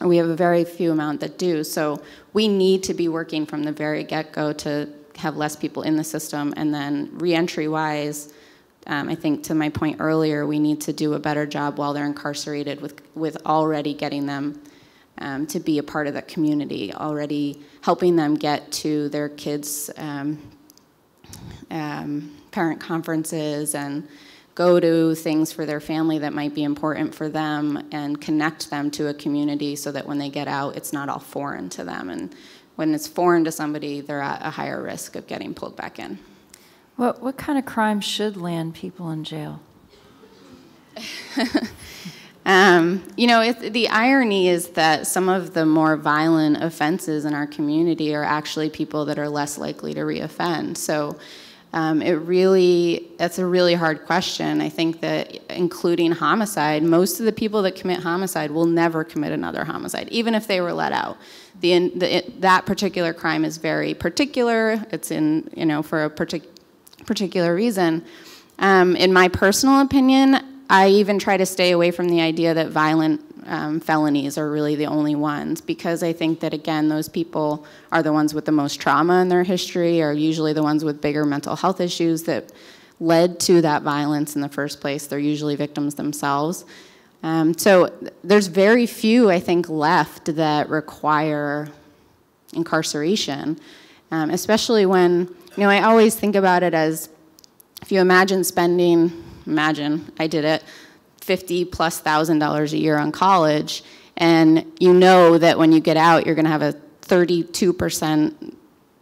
S6: we have a very few amount that do. So we need to be working from the very get-go to have less people in the system. And then reentry wise, um, I think to my point earlier, we need to do a better job while they're incarcerated with, with already getting them um, to be a part of the community, already helping them get to their kids' um, um parent conferences and go to things for their family that might be important for them and connect them to a community so that when they get out, it's not all foreign to them. And when it's foreign to somebody, they're at a higher risk of getting pulled back in.
S1: What, what kind of crime should land people in jail?
S6: um, you know, it, the irony is that some of the more violent offenses in our community are actually people that are less likely to reoffend. So um, it really, that's a really hard question. I think that including homicide, most of the people that commit homicide will never commit another homicide, even if they were let out. The, the it, that particular crime is very particular. It's in, you know, for a partic- particular reason. Um, in my personal opinion, I even try to stay away from the idea that violent um, felonies are really the only ones because I think that, again, those people are the ones with the most trauma in their history, are usually the ones with bigger mental health issues that led to that violence in the first place. They're usually victims themselves. Um, so there's very few, I think, left that require incarceration, um, especially when, you know, I always think about it as if you imagine spending, imagine, I did it, 50 plus thousand dollars a year on college, and you know that when you get out, you're going to have a 32%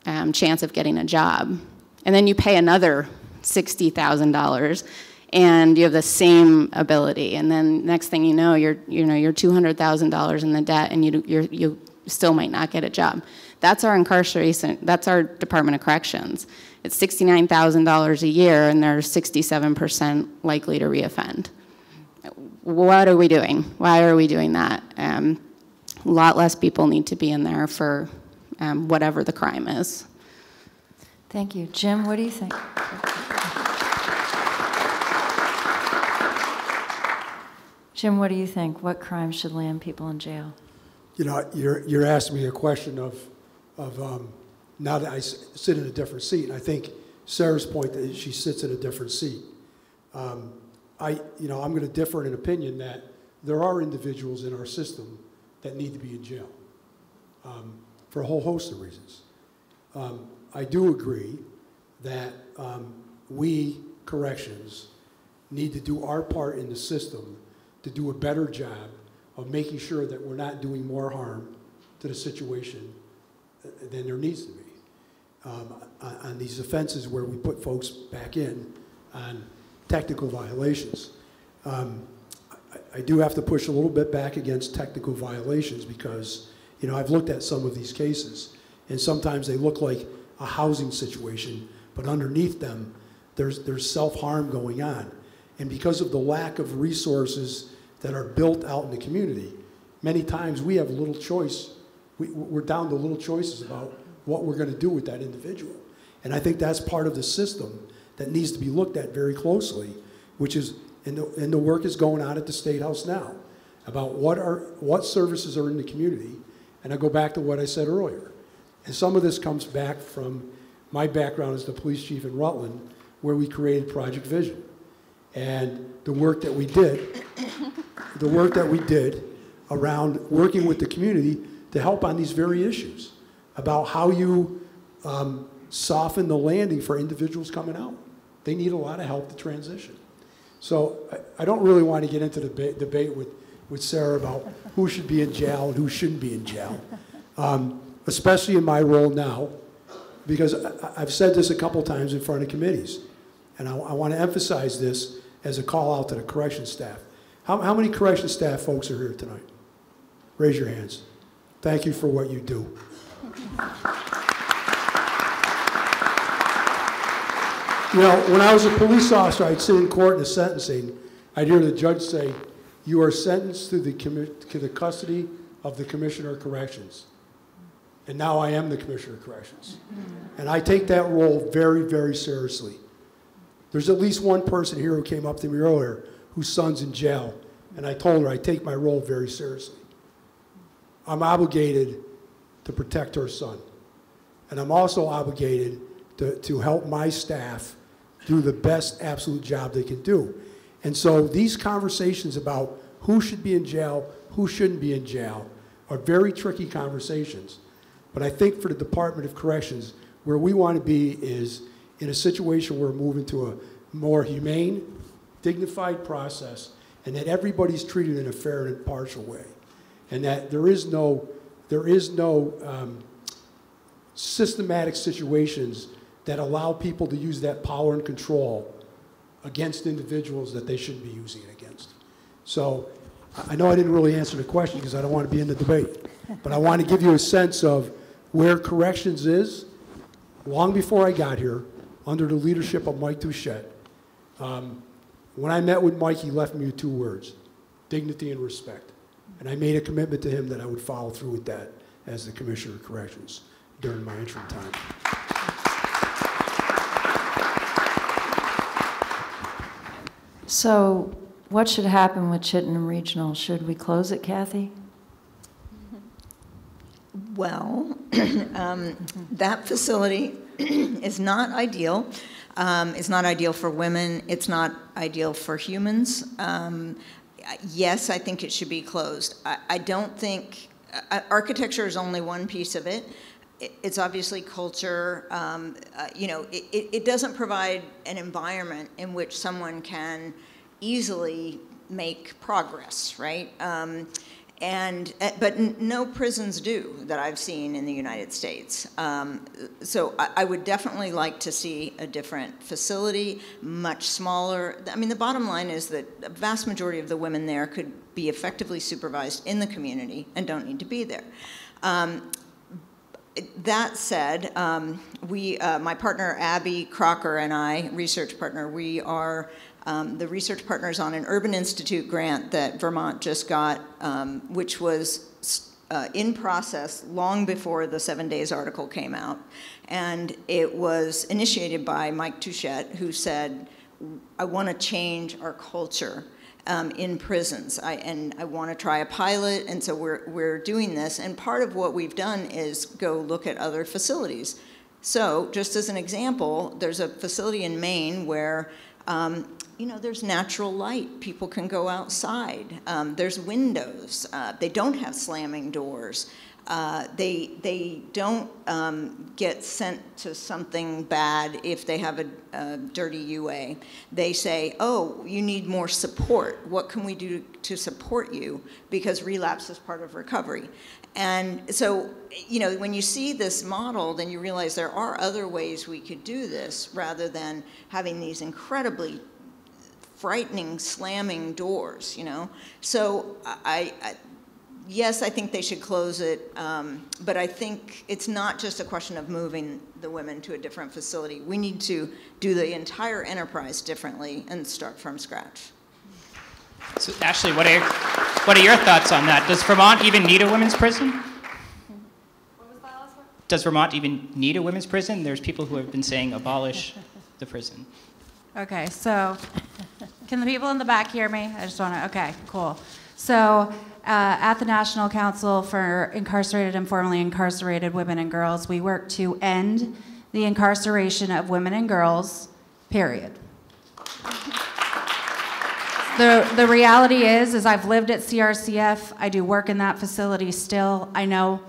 S6: um, chance of getting a job. And then you pay another $60,000 and you have the same ability. And then next thing you know, you're, you know, you're $200,000 in the debt and you, you you still might not get a job. That's our incarceration, that's our Department of Corrections. It's $69,000 a year and they're 67% likely to reoffend what are we doing? Why are we doing that? Um, a lot less people need to be in there for um, whatever the crime is.
S1: Thank you. Jim, what do you think? Jim, what do you think? What crime should land people in jail?
S5: You know, you're, you're asking me a question of, of um, now that I sit in a different seat. And I think Sarah's point that she sits in a different seat. Um, I, you know, I'm going to differ in an opinion that there are individuals in our system that need to be in jail um, for a whole host of reasons. Um, I do agree that um, we, corrections, need to do our part in the system to do a better job of making sure that we're not doing more harm to the situation uh, than there needs to be. Um, on, on these offenses where we put folks back in on technical violations. Um, I, I, do have to push a little bit back against technical violations because, you know, I've looked at some of these cases, and sometimes they look like a housing situation, but underneath them, there's, there's self-harm going on. And because of the lack of resources that are built out in the community, many times we have little choice. We, we're down to little choices about what we're going to do with that individual. And I think that's part of the system that needs to be looked at very closely, which is, and the, and the work is going on at the State House now about what, are, what services are in the community. And I go back to what I said earlier. And some of this comes back from my background as the police chief in Rutland, where we created Project Vision. And the work that we did, the work that we did around working with the community to help on these very issues about how you um, soften the landing for individuals coming out. They need a lot of help to transition. So I, I don't really want to get into the debate, debate with, with Sarah about who should be in jail and who shouldn't be in jail, um, especially in my role now, because I, I've said this a couple times in front of committees, and I, I want to emphasize this as a call out to the correction staff. How, how many correction staff folks are here tonight? Raise your hands. Thank you for what you do. You know, when I was a police officer, I'd sit in court in a sentencing. I'd hear the judge say, "You are sentenced to the, to the custody of the Commissioner of Corrections." And now I am the Commissioner of Corrections. And I take that role very, very seriously. There's at least one person here who came up to me earlier whose son's in jail, and I told her I take my role very seriously. I'm obligated to protect her son. And I'm also obligated to, to help my staff do the best absolute job they can do. And so these conversations about who should be in jail, who shouldn't be in jail, are very tricky conversations. But I think for the Department of Corrections, where we want to be is in a situation where we're moving to a more humane, dignified process, and that everybody's treated in a fair and impartial way. And that there is no, there is no um, systematic situations that allow people to use that power and control against individuals that they shouldn't be using it against. So I- know I didn't really answer the question because I don't want to be in the debate, but I want to give you a sense of where corrections is. Long before I got here, under the leadership of Mike Touchette, um, when I met with Mike, he left me with two words, dignity and respect. And I made a commitment to him that I would follow through with that as the Commissioner of Corrections during my interim time.
S1: So what should happen with Chittenden Regional? Should we close it, Kathy?
S7: Well, um, that facility is not ideal. Um, It's not ideal for women. It's not ideal for humans. Um, Yes, I think it should be closed. I I don't think, uh, architecture is only one piece of it. It- It's obviously culture, um, uh, you know, it- it it doesn't provide an environment in which someone can easily make progress, right? Um, and, uh, but no prisons do that I've seen in the United States. Um, so I, I would definitely like to see a different facility, much smaller. I mean, the bottom line is that a vast majority of the women there could be effectively supervised in the community and don't need to be there. Um, that said, um, we, uh, my partner Abby Crocker and I, research partner, we are um, the research partners on an Urban Institute grant that Vermont just got, um, which was uh, in process long before the Seven Days article came out. And it was initiated by Mike Touchette, who said, I want to change our culture um, in prisons. I, and I want to try a pilot, and so we're, we're doing this. And part of what we've done is go look at other facilities. So, just as an example, there's a facility in Maine where um, you know, there's natural light. People can go outside. Um, there's windows. Uh, they don't have slamming doors. Uh, they, they don't um, get sent to something bad if they have a, a dirty UA. They say, oh, you need more support. What can we do to support you? Because relapse is part of recovery. And so, you know, when you see this model, then you realize there are other ways we could do this rather than having these incredibly frightening slamming doors, you know? So I, I yes, I think they should close it, um, but I think it's not just a question of moving the women to a different facility. We need to do the entire enterprise differently and start from scratch.
S4: So Ashley, what are, what are your thoughts on that? Does Vermont even need a women's prison? Does Vermont even need a women's prison? There's people who have been saying abolish the prison.
S3: Okay, so can the people in the back hear me? I just want to, okay, cool. So, uh, at the National Council for Incarcerated and Formerly Incarcerated Women and Girls, we work to end the incarceration of women and girls, period. The, the reality is, is I've lived at CRCF. I do work in that facility still. I know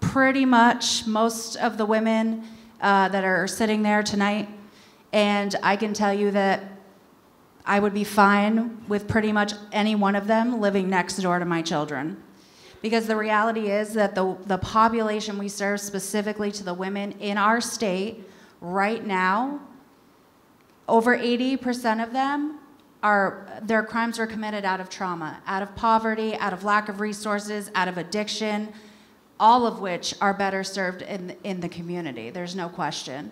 S3: pretty much most of the women uh, that are sitting there tonight, and I can tell you that I would be fine with pretty much any one of them living next door to my children. Because the reality is that the, the population we serve, specifically to the women in our state right now, over 80% of them are their crimes are committed out of trauma, out of poverty, out of lack of resources, out of addiction, all of which are better served in, in the community. There's no question.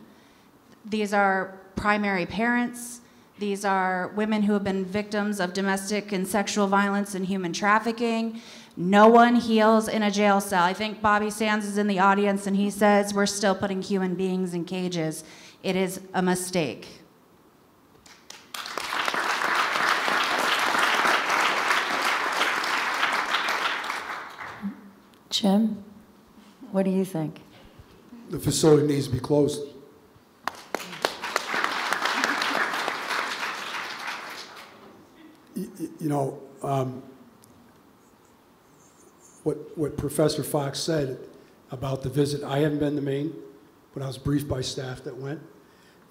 S3: These are primary parents. These are women who have been victims of domestic and sexual violence and human trafficking. No one heals in a jail cell. I think Bobby Sands is in the audience and he says we're still putting human beings in cages. It is a mistake.
S1: Jim, what do you think?
S5: The facility needs to be closed. Y- y- You know, um, what, what Professor Fox said about the visit, I haven't been to Maine, but I was briefed by staff that went.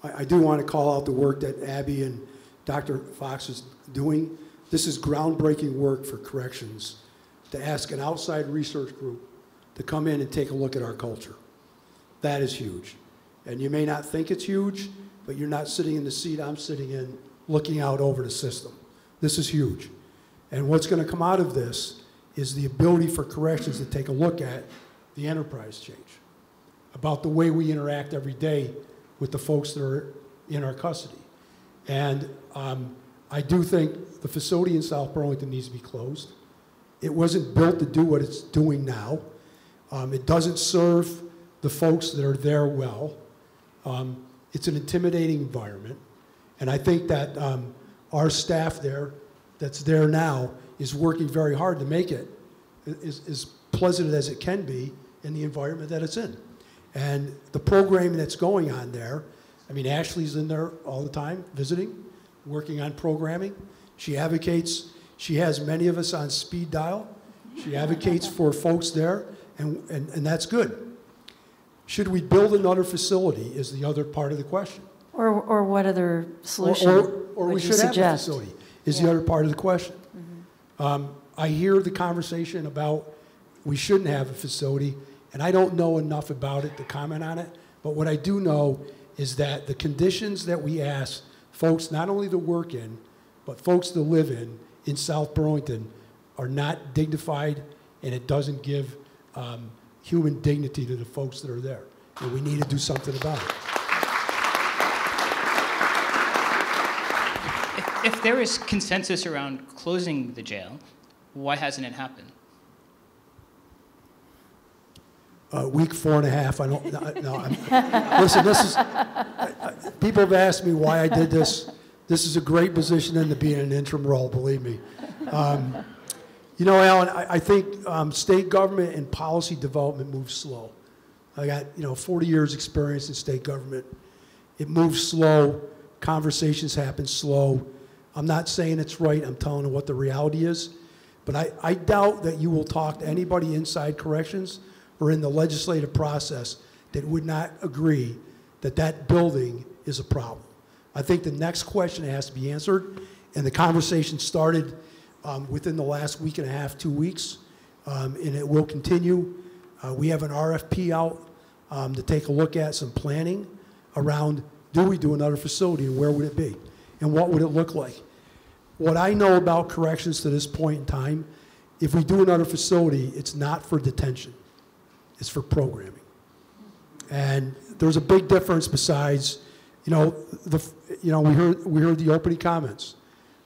S5: I, I do want to call out the work that Abby and Dr. Fox is doing. This is groundbreaking work for corrections, to ask an outside research group to come in and take a look at our culture. That is huge. And you may not think it's huge, but you're not sitting in the seat I'm sitting in, looking out over the system. This is huge. And what's going to come out of this is the ability for corrections to take a look at the enterprise change, about the way we interact every day with the folks that are in our custody. And um, I do think the facility in South Burlington needs to be closed. It wasn't built to do what it's doing now. Um, it doesn't serve the folks that are there well. Um, it's an intimidating environment. And I think that um, our staff there, that's there now, is working very hard to make it as, as pleasant as it can be in the environment that it's in. And the programming that's going on there, I mean, Ashley's in there all the time visiting, working on programming. She advocates, she has many of us on speed dial. She advocates for folks there, and, and, and that's good. Should we build another facility is the other part of the question.
S1: Or, or what other solution
S5: Or, or we
S1: would you
S5: should have a
S1: suggest?
S5: facility, is the other part of the question. Um, I hear the conversation about we shouldn't have a facility, and I don't know enough about it to comment on it, but what I do know is that the conditions that we ask folks not only to work in, but folks to live in, in South Burlington, are not dignified, and it doesn't give um, human dignity to the folks that are there. And we need to do something about it.
S4: If, there is consensus around closing the jail, why hasn't it happened?
S5: uh, week four and a half. I don't. No, no I'm, listen, this is. I, I, people have asked me why I did this. This is a great position in to be in an interim role. Believe me. Um, you know, Alan, I, I think um, state government and policy development moves slow. I got you know 40 years experience in state government. It moves slow. Conversations happen slow. I'm not saying it's right. I'm telling you what the reality is. But I, I doubt that you will talk to anybody inside corrections or in the legislative process that would not agree that that building is a problem. I think the next question has to be answered, and the conversation started um, within the last week and a half, two weeks, um, and it will continue. Uh, we have an RFP out um, to take a look at some planning around do we do another facility and where would it be? And what would it look like? What I know about corrections to this point in time, if we do another facility, it's not for detention, it's for programming. And there's a big difference besides, you know, the, you know, we heard, we heard the opening comments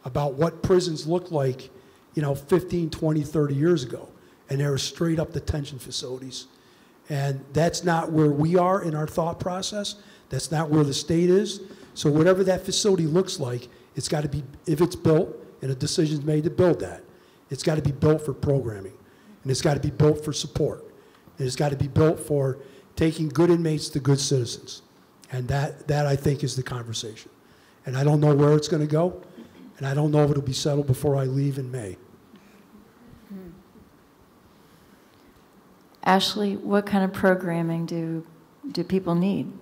S5: about what prisons looked like, you know, 15, 20, 30 years ago. And they were straight up detention facilities. And that's not where we are in our thought process. That's not where the state is. So whatever that facility looks like, it's got to be, if it's built and a decision's made to build that, It's got to be built for programming, and it's got to be built for support, and it's got to be built for taking good inmates to good citizens. And that, that I think is the conversation. And I don't know where it's going to go, and I don't know if it'll be settled before I leave in May. Hmm.
S1: Ashley, what kind of programming do, do people need?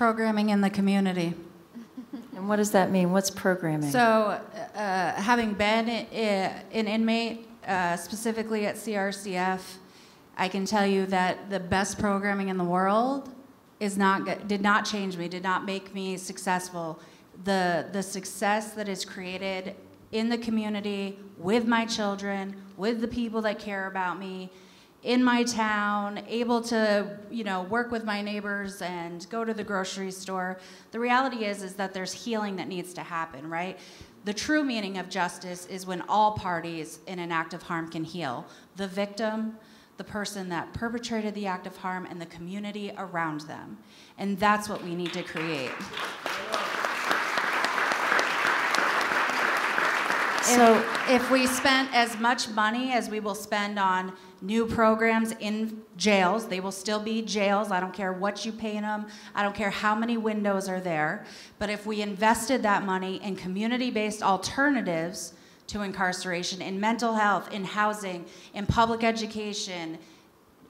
S3: Programming in the community.
S1: And what does that mean? What's programming?
S3: So, uh, having been an inmate, uh, specifically at CRCF, I can tell you that the best programming in the world is not did not change me, did not make me successful. The the success that is created in the community with my children, with the people that care about me, in my town, able to, you know, work with my neighbors and go to the grocery store. The reality is is that there's healing that needs to happen, right? The true meaning of justice is when all parties in an act of harm can heal. The victim, the person that perpetrated the act of harm, and the community around them. And that's what we need to create.
S1: So-
S3: if, if we spent as much money as we will spend on new programs in jails, they will still be jails. I don't care what you paint them. I don't care how many windows are there. But if we invested that money in community-based alternatives to incarceration, in mental health, in housing, in public education,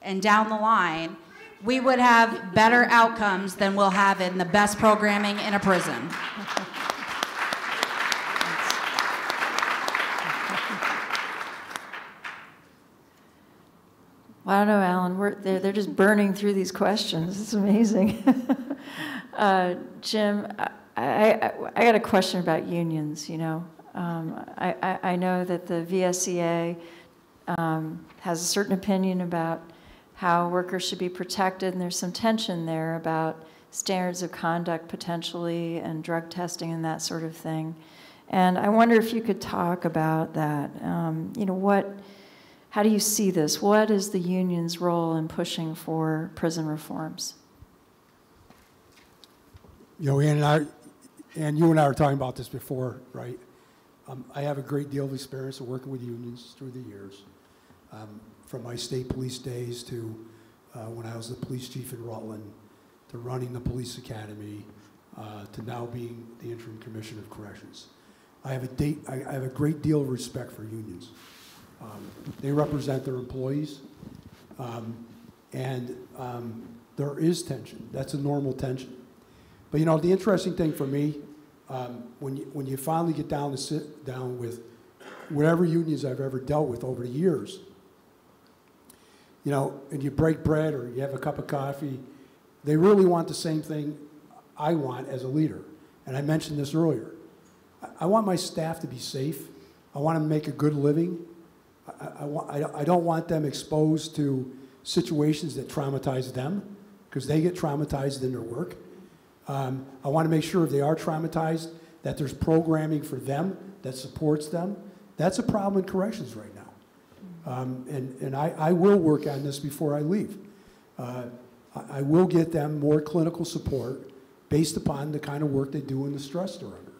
S3: and down the line, we would have better outcomes than we'll have in the best programming in a prison.
S1: Well, I don't know, Alan, we're, they're, they're just burning through these questions. It's amazing. uh, Jim, I, I, I got a question about unions, you know. Um, I, I, I know that the VSEA um, has a certain opinion about how workers should be protected, and there's some tension there about standards of conduct potentially and drug testing and that sort of thing. And I wonder if you could talk about that. Um, you know, what, how do you see this? What is the union's role in pushing for prison reforms?
S5: You know, Anne and I, and you and I were talking about this before, right? Um, I have a great deal of experience of working with unions through the years, um, from my state police days to uh, when I was the police chief in Rutland, to running the police academy, uh, to now being the interim commissioner of corrections. I have a date, I, I have a great deal of respect for unions. Um, they represent their employees, um, and um, there is tension. That's a normal tension. But you know, the interesting thing for me, um, when you, when you finally get down to sit down with whatever unions I've ever dealt with over the years, you know, and you break bread or you have a cup of coffee, they really want the same thing I want as a leader. And I mentioned this earlier. I, want my staff to be safe. I want them to make a good living. I, I, I, don't want them exposed to situations that traumatize them because they get traumatized in their work. Um, I want to make sure if they are traumatized, that there's programming for them that supports them. That's a problem in corrections right now. Um, and and I, I will work on this before I leave. Uh, I, I will get them more clinical support based upon the kind of work they do and the stress they're under.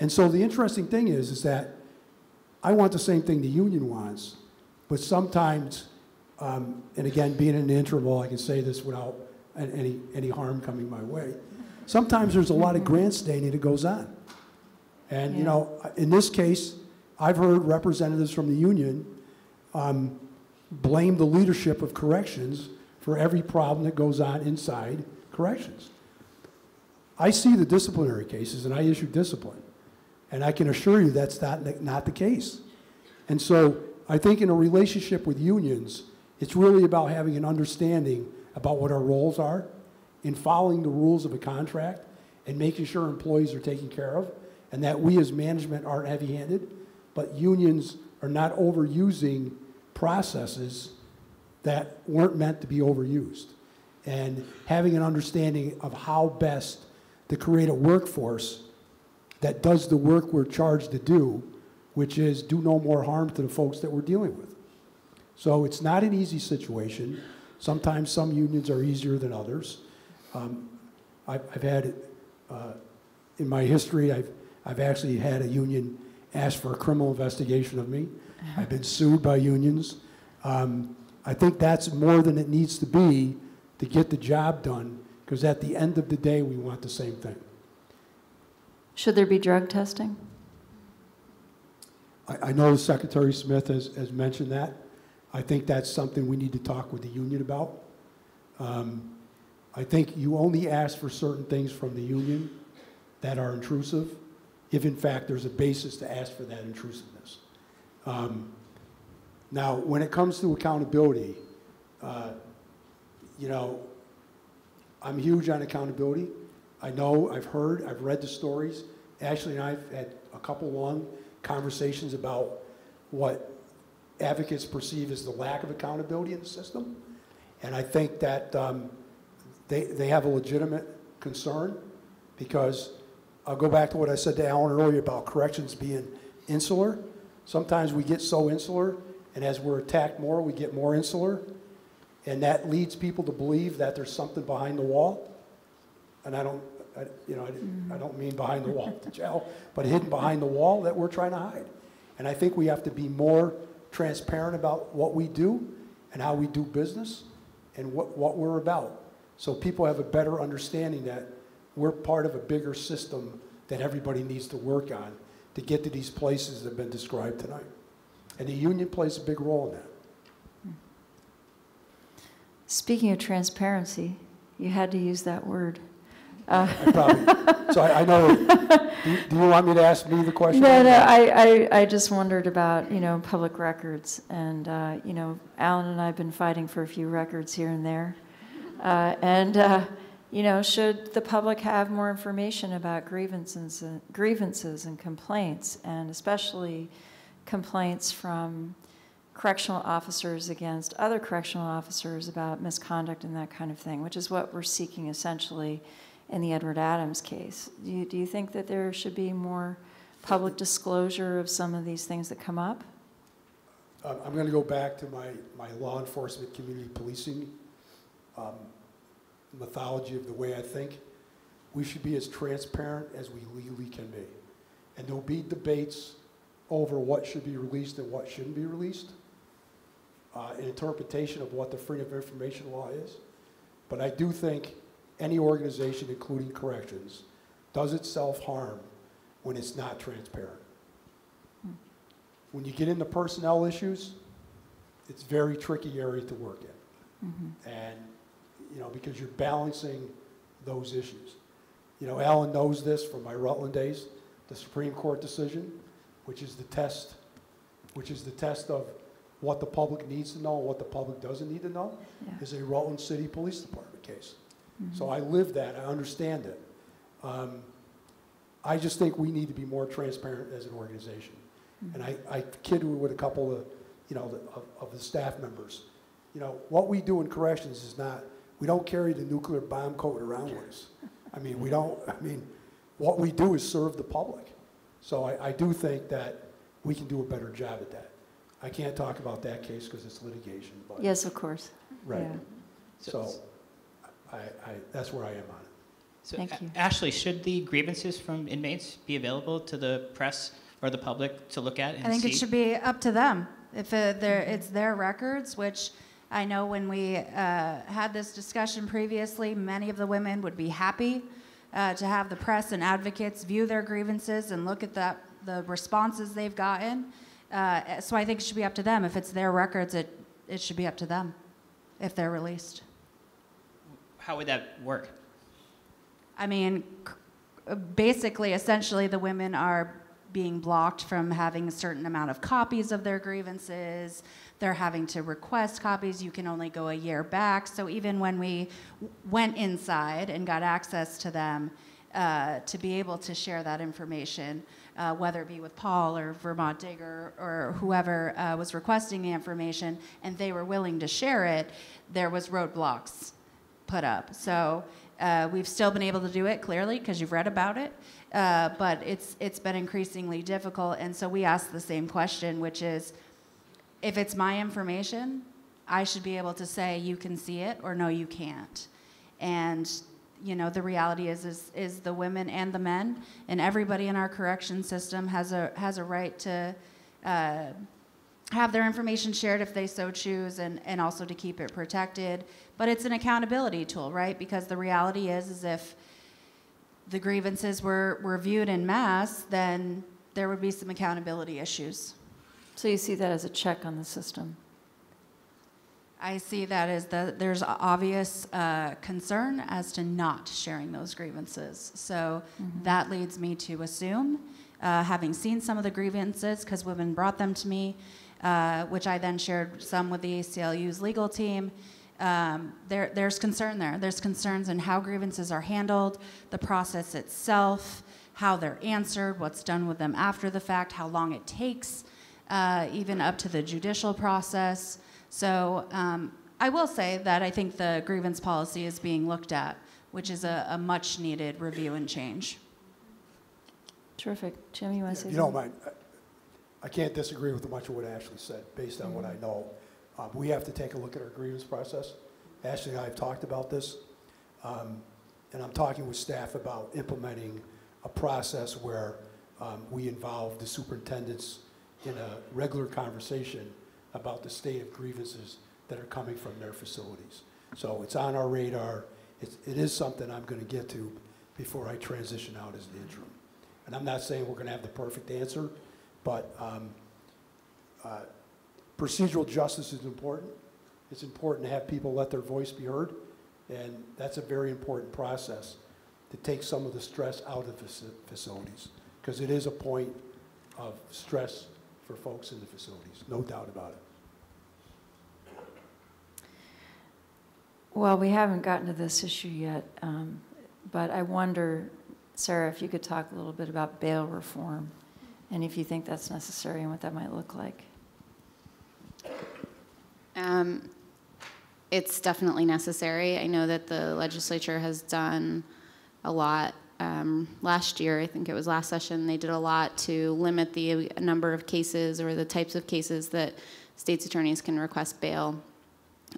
S5: And so the interesting thing is, is that I want the same thing the union wants, but sometimes, um, and again, being in an interim role, I can say this without any, any harm coming my way. Sometimes there's a lot of grandstanding that goes on. And, you know, in this case, I've heard representatives from the union um, blame the leadership of corrections for every problem that goes on inside corrections. I see the disciplinary cases and I issue discipline. And I can assure you that's not, not the case. And so I think in a relationship with unions, it's really about having an understanding about what our roles are, in following the rules of a contract, and making sure employees are taken care of, and that we as management aren't heavy handed, but unions are not overusing processes that weren't meant to be overused. And having an understanding of how best to create a workforce that does the work we're charged to do, which is do no more harm to the folks that we're dealing with. So it's not an easy situation. Sometimes some unions are easier than others. Um, I've, I've had, uh, in my history, I've, I've actually had a union ask for a criminal investigation of me. I've been sued by unions. Um, I think that's more than it needs to be to get the job done, because at the end of the day, we want the same thing.
S1: Should there be drug testing?
S5: I, I know Secretary Smith has, has mentioned that. I think that's something we need to talk with the union about. Um, I think you only ask for certain things from the union that are intrusive, if in fact there's a basis to ask for that intrusiveness. Um, now, when it comes to accountability, uh, you know, I'm huge on accountability. I know, I've heard, I've read the stories. Ashley and I have had a couple long conversations about what advocates perceive as the lack of accountability in the system. And I think that um, they, they have a legitimate concern because I'll go back to what I said to Alan earlier about corrections being insular. Sometimes we get so insular, and as we're attacked more, we get more insular. And that leads people to believe that there's something behind the wall. And I don't, I, you know, I, I don't mean behind the wall, the jail, but hidden behind the wall that we're trying to hide. And I think we have to be more transparent about what we do and how we do business and what, what we're about. So people have a better understanding that we're part of a bigger system that everybody needs to work on to get to these places that have been described tonight. And the union plays a big role in that. Hmm.
S1: Speaking of transparency, you had to use that word.
S5: I probably, so I, I know, do, do you want me to ask me the question?
S1: No, no, I, I, I just wondered about, you know, public records. And, uh, you know, Alan and I have been fighting for a few records here and there. Uh, and, uh, you know, should the public have more information about grievances, and- grievances and complaints, and especially complaints from correctional officers against other correctional officers about misconduct and that kind of thing, which is what we're seeking essentially in the Edward Adams case. Do you, do you think that there should be more public disclosure of some of these things that come up?
S5: Um, I'm going to go back to my, my law enforcement community policing um, mythology of the way I think. We should be as transparent as we legally can be. And there'll be debates over what should be released and what shouldn't be released, uh, an interpretation of what the freedom of information law is. But I do think any organization, including corrections, does itself harm when it's not transparent. When you get into personnel issues, it's a very tricky area to work in. Mm-hmm. And, you know, because you're balancing those issues. You know, Alan knows this from my Rutland days, the Supreme Court decision, which is the test, which is the test of what the public needs to know and what the public doesn't need to know,
S1: Yeah.
S5: is a Rutland City Police Department case. So I live that, I understand it. Um, I just think we need to be more transparent as an organization. And I, I kid with a couple of, you know, the- of, of the staff members. You know, what we do in corrections is not, we don't carry the nuclear bomb code around with us. I mean, we don't, I mean, what we do is serve the public. So I, I do think that we can do a better job at that. I can't talk about that case because it's litigation, but.
S1: Yes, of course.
S5: Right.
S1: Yeah.
S5: So I, I, that's where I am on it.
S4: So,
S1: Thank
S4: A-
S1: you.
S4: Ashley, should the grievances from inmates be available to the press or the public to look at and
S3: I think
S4: see?
S3: it should be up to them. If it, it's their records, which I know when we uh, had this discussion previously, many of the women would be happy uh, to have the press and advocates view their grievances and look at that, the responses they've gotten. Uh, so I think it should be up to them. If it's their records, it, it should be up to them if they're released.
S4: How would that work?
S3: I mean, basically, essentially, the women are being blocked from having a certain amount of copies of their grievances. They're having to request copies. You can only go a year back. So even when we went inside and got access to them, uh, to be able to share that information, uh, whether it be with Paul or Vermont Digger or whoever uh, was requesting the information, and they were willing to share it, there was roadblocks put up. So uh, we've still been able to do it clearly because you've read about it, uh, but it's it's been increasingly difficult. And so we ask the same question, which is, if it's my information, I should be able to say you can see it or no, you can't. And you know, the reality is, is, is the women and the men, and everybody in our correction system has a, has a right to uh, have their information shared if they so choose, and, and also to keep it protected. But it's an accountability tool, right? Because the reality is, is if the grievances were, were viewed in mass, then there would be some accountability issues.
S1: So you see that as a check on the system?
S3: I see that as the, there's obvious uh, concern as to not sharing those grievances. So that leads me to assume, uh, having seen some of the grievances, because women brought them to me, uh, which I then shared some with the ACLU's legal team, um, there, there's concern there. There's concerns in how grievances are handled, the process itself, how they're answered, what's done with them after the fact, how long it takes, uh, even up to the judicial process. So um, I will say that I think the grievance policy is being looked at, which is a, a much needed review and change.
S1: Terrific. Jim, you want to say
S5: If you don't
S1: something?
S5: mind, I I can't disagree with much of what Ashley said, based on what I know. Um, We have to take a look at our grievance process. Ashley and I have talked about this, um, and I'm talking with staff about implementing a process where um, we involve the superintendents in a regular conversation about the state of grievances that are coming from their facilities. So it's on our radar. It's- It is something I'm going to get to before I transition out as the interim. And I'm not saying we're going to have the perfect answer, but um, uh, procedural justice is important. It's important to have people let their voice be heard, and that's a very important process to take some of the stress out of faci- facilities, because it is a point of stress for folks in the facilities, no doubt about it.
S1: Well, we haven't gotten to this issue yet, um, but I wonder, Sarah, if you could talk a little bit about bail reform, and if you think that's necessary and what that might look like.
S6: Um, it's definitely necessary. I know that the legislature has done a lot. Um, last year, I think it was last session, they did a lot to limit the number of cases or the types of cases that state's attorneys can request bail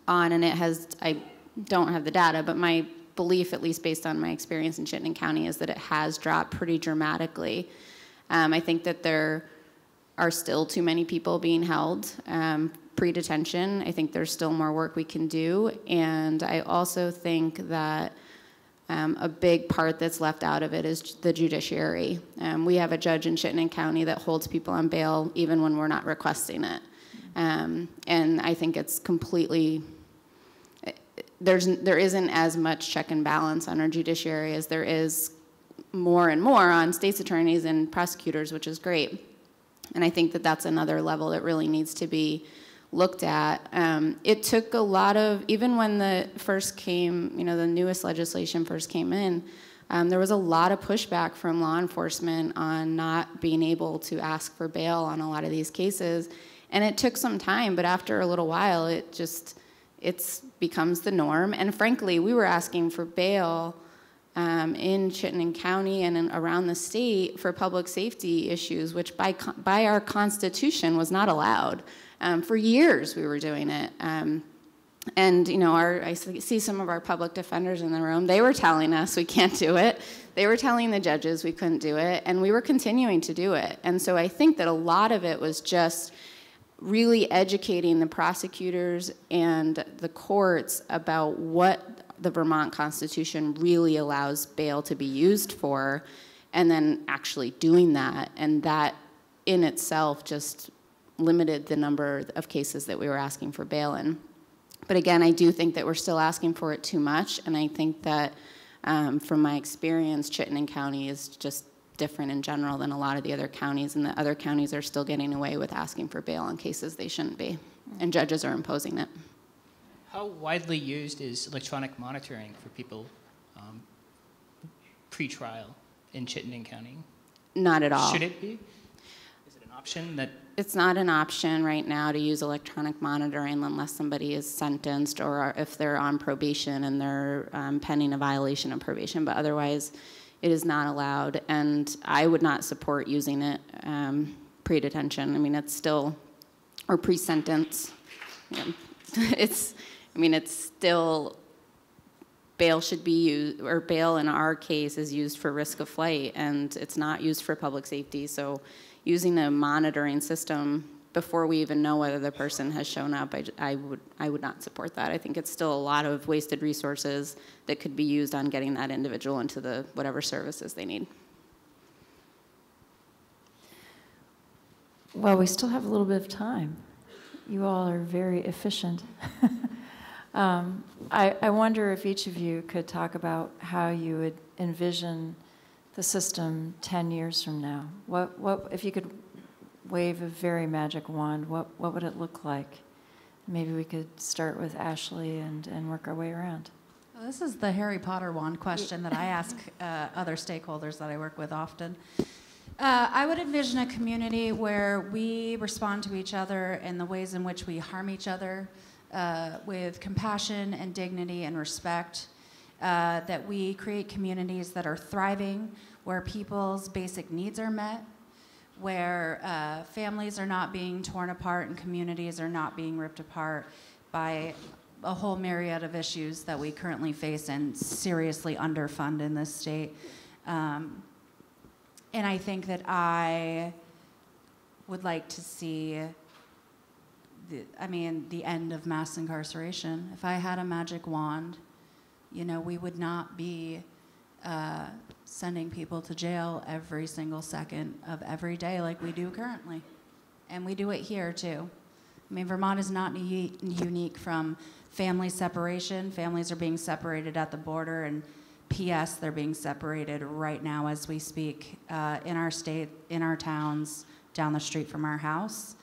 S6: on. And it has, I don't have the data, but my belief, at least based on my experience in Chittenden County, is that it has dropped pretty dramatically. Um, I think that there are still too many people being held um, pre-detention. I think there's still more work we can do, and I also think that um, a big part that's left out of it is the judiciary. Um, we have a judge in Chittenden County that holds people on bail even when we're not requesting it, um, and I think it's completely there's there isn't as much check and balance on our judiciary as there is more and more on state's attorneys and prosecutors, which is great. And I think that that's another level that really needs to be looked at. Um, it took a lot of, even when the first came, you know, the newest legislation first came in, um, there was a lot of pushback from law enforcement on not being able to ask for bail on a lot of these cases. And it took some time, but after a little while, it just, it's becomes the norm. And frankly, we were asking for bail um, in Chittenden County and in, around the state for public safety issues, which by, by our constitution was not allowed. Um, for years, we were doing it. Um, and you know, our, I see some of our public defenders in the room. They were telling us we can't do it. They were telling the judges we couldn't do it, and we were continuing to do it. And so I think that a lot of it was just really educating the prosecutors and the courts about what the Vermont Constitution really allows bail to be used for, and then actually doing that. And that in itself just limited the number of cases that we were asking for bail in. But again, I do think that we're still asking for it too much, and I think that um, from my experience, Chittenden County is just different in general than a lot of the other counties, and the other counties are still getting away with asking for bail on cases they shouldn't be, and judges are imposing it.
S4: How widely used is electronic monitoring for people um, pre-trial in Chittenden County?
S6: Not at all.
S4: Should it be? Option that
S6: It's not an option right now to use electronic monitoring unless somebody is sentenced or if they're on probation and they're um, pending a violation of probation, but otherwise it is not allowed. And I would not support using it um, pre-detention. I mean, it's still, or pre-sentence. Yeah. It's, I mean, it's still bail should be used, or bail in our case is used for risk of flight, and it's not used for public safety. So using a monitoring system before we even know whether the person has shown up, I, I would, I would not support that. I think it's still a lot of wasted resources that could be used on getting that individual into the, whatever services they need.
S1: Well, we still have a little bit of time. You all are very efficient. um, I, I wonder if each of you could talk about how you would envision the system 10 years from now. What, what, if you could wave a very magic wand, what, what would it look like? Maybe we could start with Ashley and, and work our way around.
S3: Well, This is the Harry Potter wand question that I ask uh, other stakeholders that I work with often. Uh, I would envision a community where we respond to each other in the ways in which we harm each other uh, with compassion and dignity and respect. Uh, that we create communities that are thriving, where people's basic needs are met, where uh, families are not being torn apart and communities are not being ripped apart by a whole myriad of issues that we currently face and seriously underfund in this state. Um, and I think that I would like to see, I mean, the end of mass incarceration. If I had a magic wand, you know, we would not be uh, sending people to jail every single second of every day like we do currently. And we do it here too. I mean, Vermont is not unique from family separation. Families are being separated at the border, and P.S., they're being separated right now as we speak uh, in our state, in our towns, down the street from our house.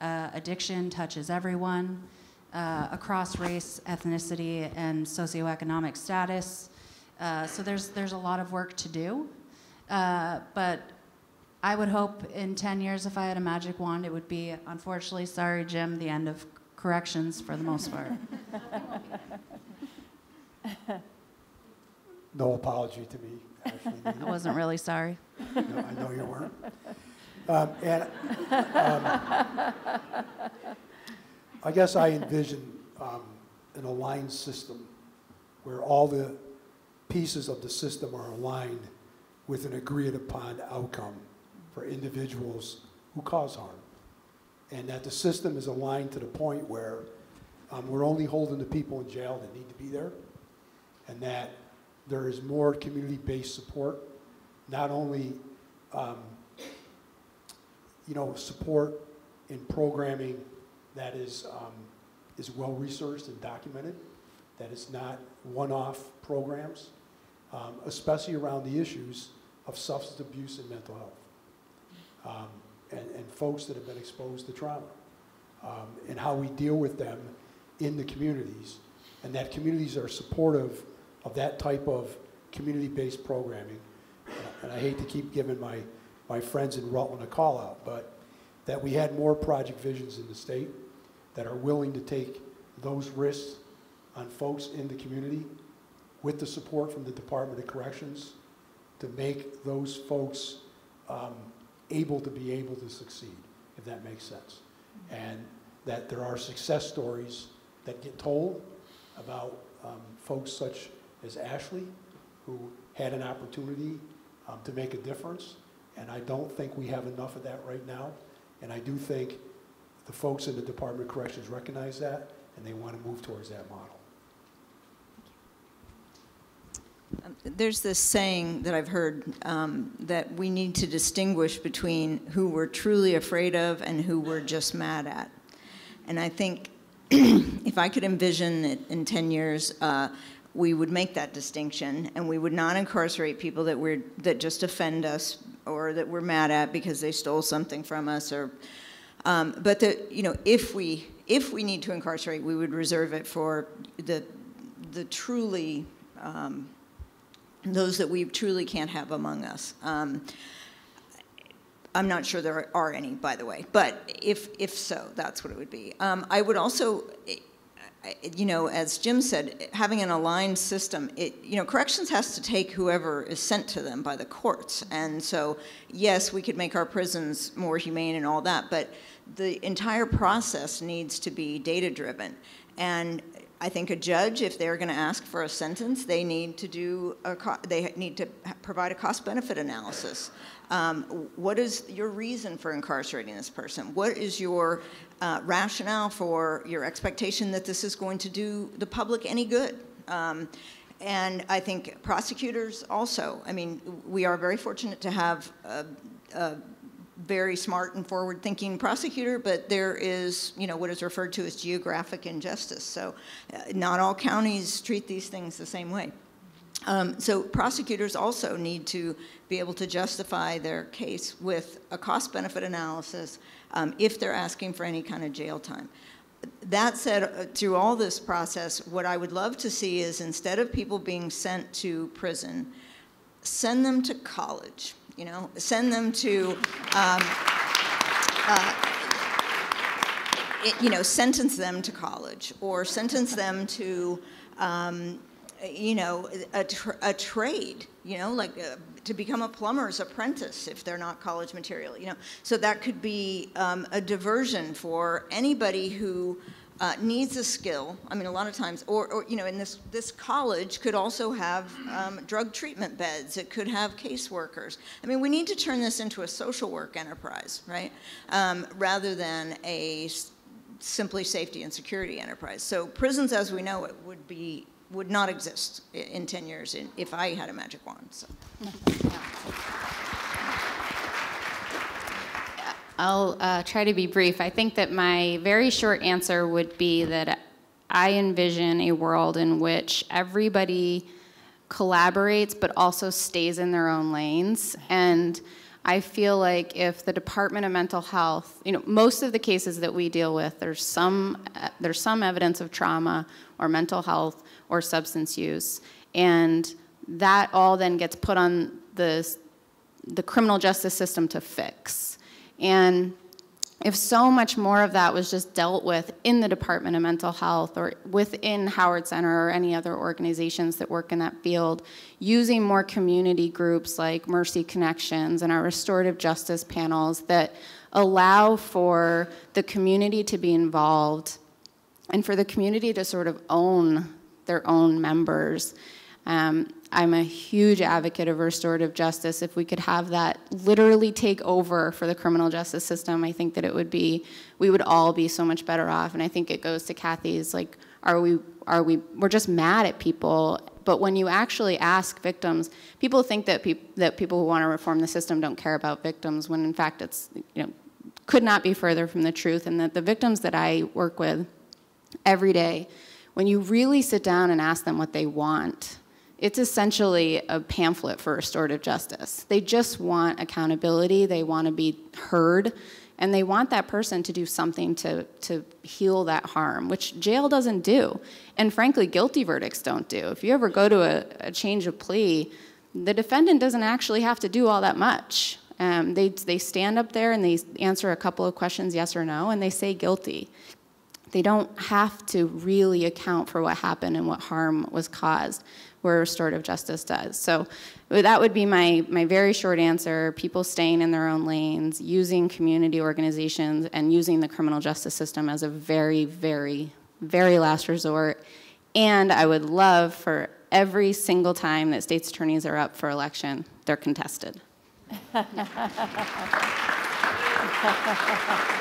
S3: Uh, addiction touches everyone uh, across race, ethnicity, and socioeconomic status. Uh, so there's there's a lot of work to do, uh, but I would hope in 10 years, if I had a magic wand, it would be, unfortunately, sorry, Jim, the end of corrections for the most part.
S5: No apology to me, Ashley.
S3: I wasn't really sorry.
S5: No, I know you weren't. Um, and um, I guess I envision um, an aligned system where all the pieces of the system are aligned with an agreed upon outcome for individuals who cause harm. And that the system is aligned to the point where um, we're only holding the people in jail that need to be there, and that there is more community-based support, not only um, you know, support in programming that is, um, is well-researched and documented, that is not one-off programs, um, especially around the issues of substance abuse and mental health, um, and, and folks that have been exposed to trauma, um, and how we deal with them in the communities, and that communities are supportive of that type of community-based programming. And I hate to keep giving my, my friends in Rutland a call out, but that we had more project visions in the state that are willing to take those risks on folks in the community with the support from the Department of Corrections to make those folks um, able to be able to succeed, if that makes sense. And that there are success stories that get told about um, folks such as Ashley, who had an opportunity um, to make a difference. And I don't think we have enough of that right now. And I do think the folks in the Department of Corrections recognize that, and they want to move towards that model.
S7: Um, There's this saying that I've heard um, that we need to distinguish between who we're truly afraid of and who we're just mad at. And I think if I could envision it in 10 years, uh, we would make that distinction and we would not incarcerate people that we're that just offend us or that we're mad at because they stole something from us or um, but that you know if we if we need to incarcerate we would reserve it for the the truly um, those that we truly can't have among us. Um, I'm not sure there are any, by the way, but if, if so, that's what it would be. Um, I would also, you know, as Jim said, having an aligned system, it, you know, corrections has to take whoever is sent to them by the courts. And so, yes, we could make our prisons more humane and all that, but the entire process needs to be data-driven. And I think a judge, if they're going to ask for a sentence, they need to do a, they need to provide a cost-benefit analysis. Um, What is your reason for incarcerating this person? What is your uh, rationale for your expectation that this is going to do the public any good? Um, And I think prosecutors also, I mean, we are very fortunate to have a, a very smart and forward-thinking prosecutor, but there is, you know, what is referred to as geographic injustice. So uh, not all counties treat these things the same way. Um, so prosecutors also need to be able to justify their case with a cost-benefit analysis um, if they're asking for any kind of jail time. That said, uh, through all this process, what I would love to see is instead of people being sent to prison, send them to college. You know, send them to, um, uh, it- you know, sentence them to college or sentence them to, um, you know, a, a trade. You know, like uh, to become a plumber's apprentice if they're not college material. You know, so that could be um, a diversion for anybody who uh, needs a skill. I mean, a lot of times, or, or you know, in this this college could also have um, drug treatment beds. It could have caseworkers. I mean, we need to turn this into a social work enterprise, right? Um, rather than a simply safety and security enterprise. So prisons, as we know it, would be would not exist in 10 years in, if I had a magic wand. So.
S6: I'll uh, try to be brief. I think that my very short answer would be that I envision a world in which everybody collaborates but also stays in their own lanes. And I feel like if the Department of Mental Health, you know, most of the cases that we deal with, there's some, uh, there's some evidence of trauma or mental health or substance use. And that all then gets put on the, the criminal justice system to fix. And if so much more of that was just dealt with in the Department of Mental Health or within Howard Center or any other organizations that work in that field, using more community groups like Mercy Connections and our restorative justice panels that allow for the community to be involved and for the community to sort of own their own members. Um, I'm a huge advocate of restorative justice. If we could have that literally take over for the criminal justice system, I think that it would be, we would all be so much better off. And I think it goes to Kathy's, like, are we, are we, we're just mad at people. But when you actually ask victims, people think that, peop, that people who want to reform the system don't care about victims, when in fact it's, you know, could not be further from the truth. And that the victims that I work with every day, when you really sit down and ask them what they want, it's essentially a pamphlet for restorative justice. They just want accountability, they want to be heard, and they want that person to do something to, to heal that harm, which jail doesn't do. And frankly, guilty verdicts don't do. If you ever go to a, a change of plea, the defendant doesn't actually have to do all that much. Um, they, they stand up there and they answer a couple of questions, yes or no, and they say guilty they don't have to really account for what happened and what harm was caused where restorative justice does. So that would be my, my very short answer. People staying in their own lanes using community organizations and using the criminal justice system as a very very very last resort. And i would love for every single time that states attorneys are up for election they're contested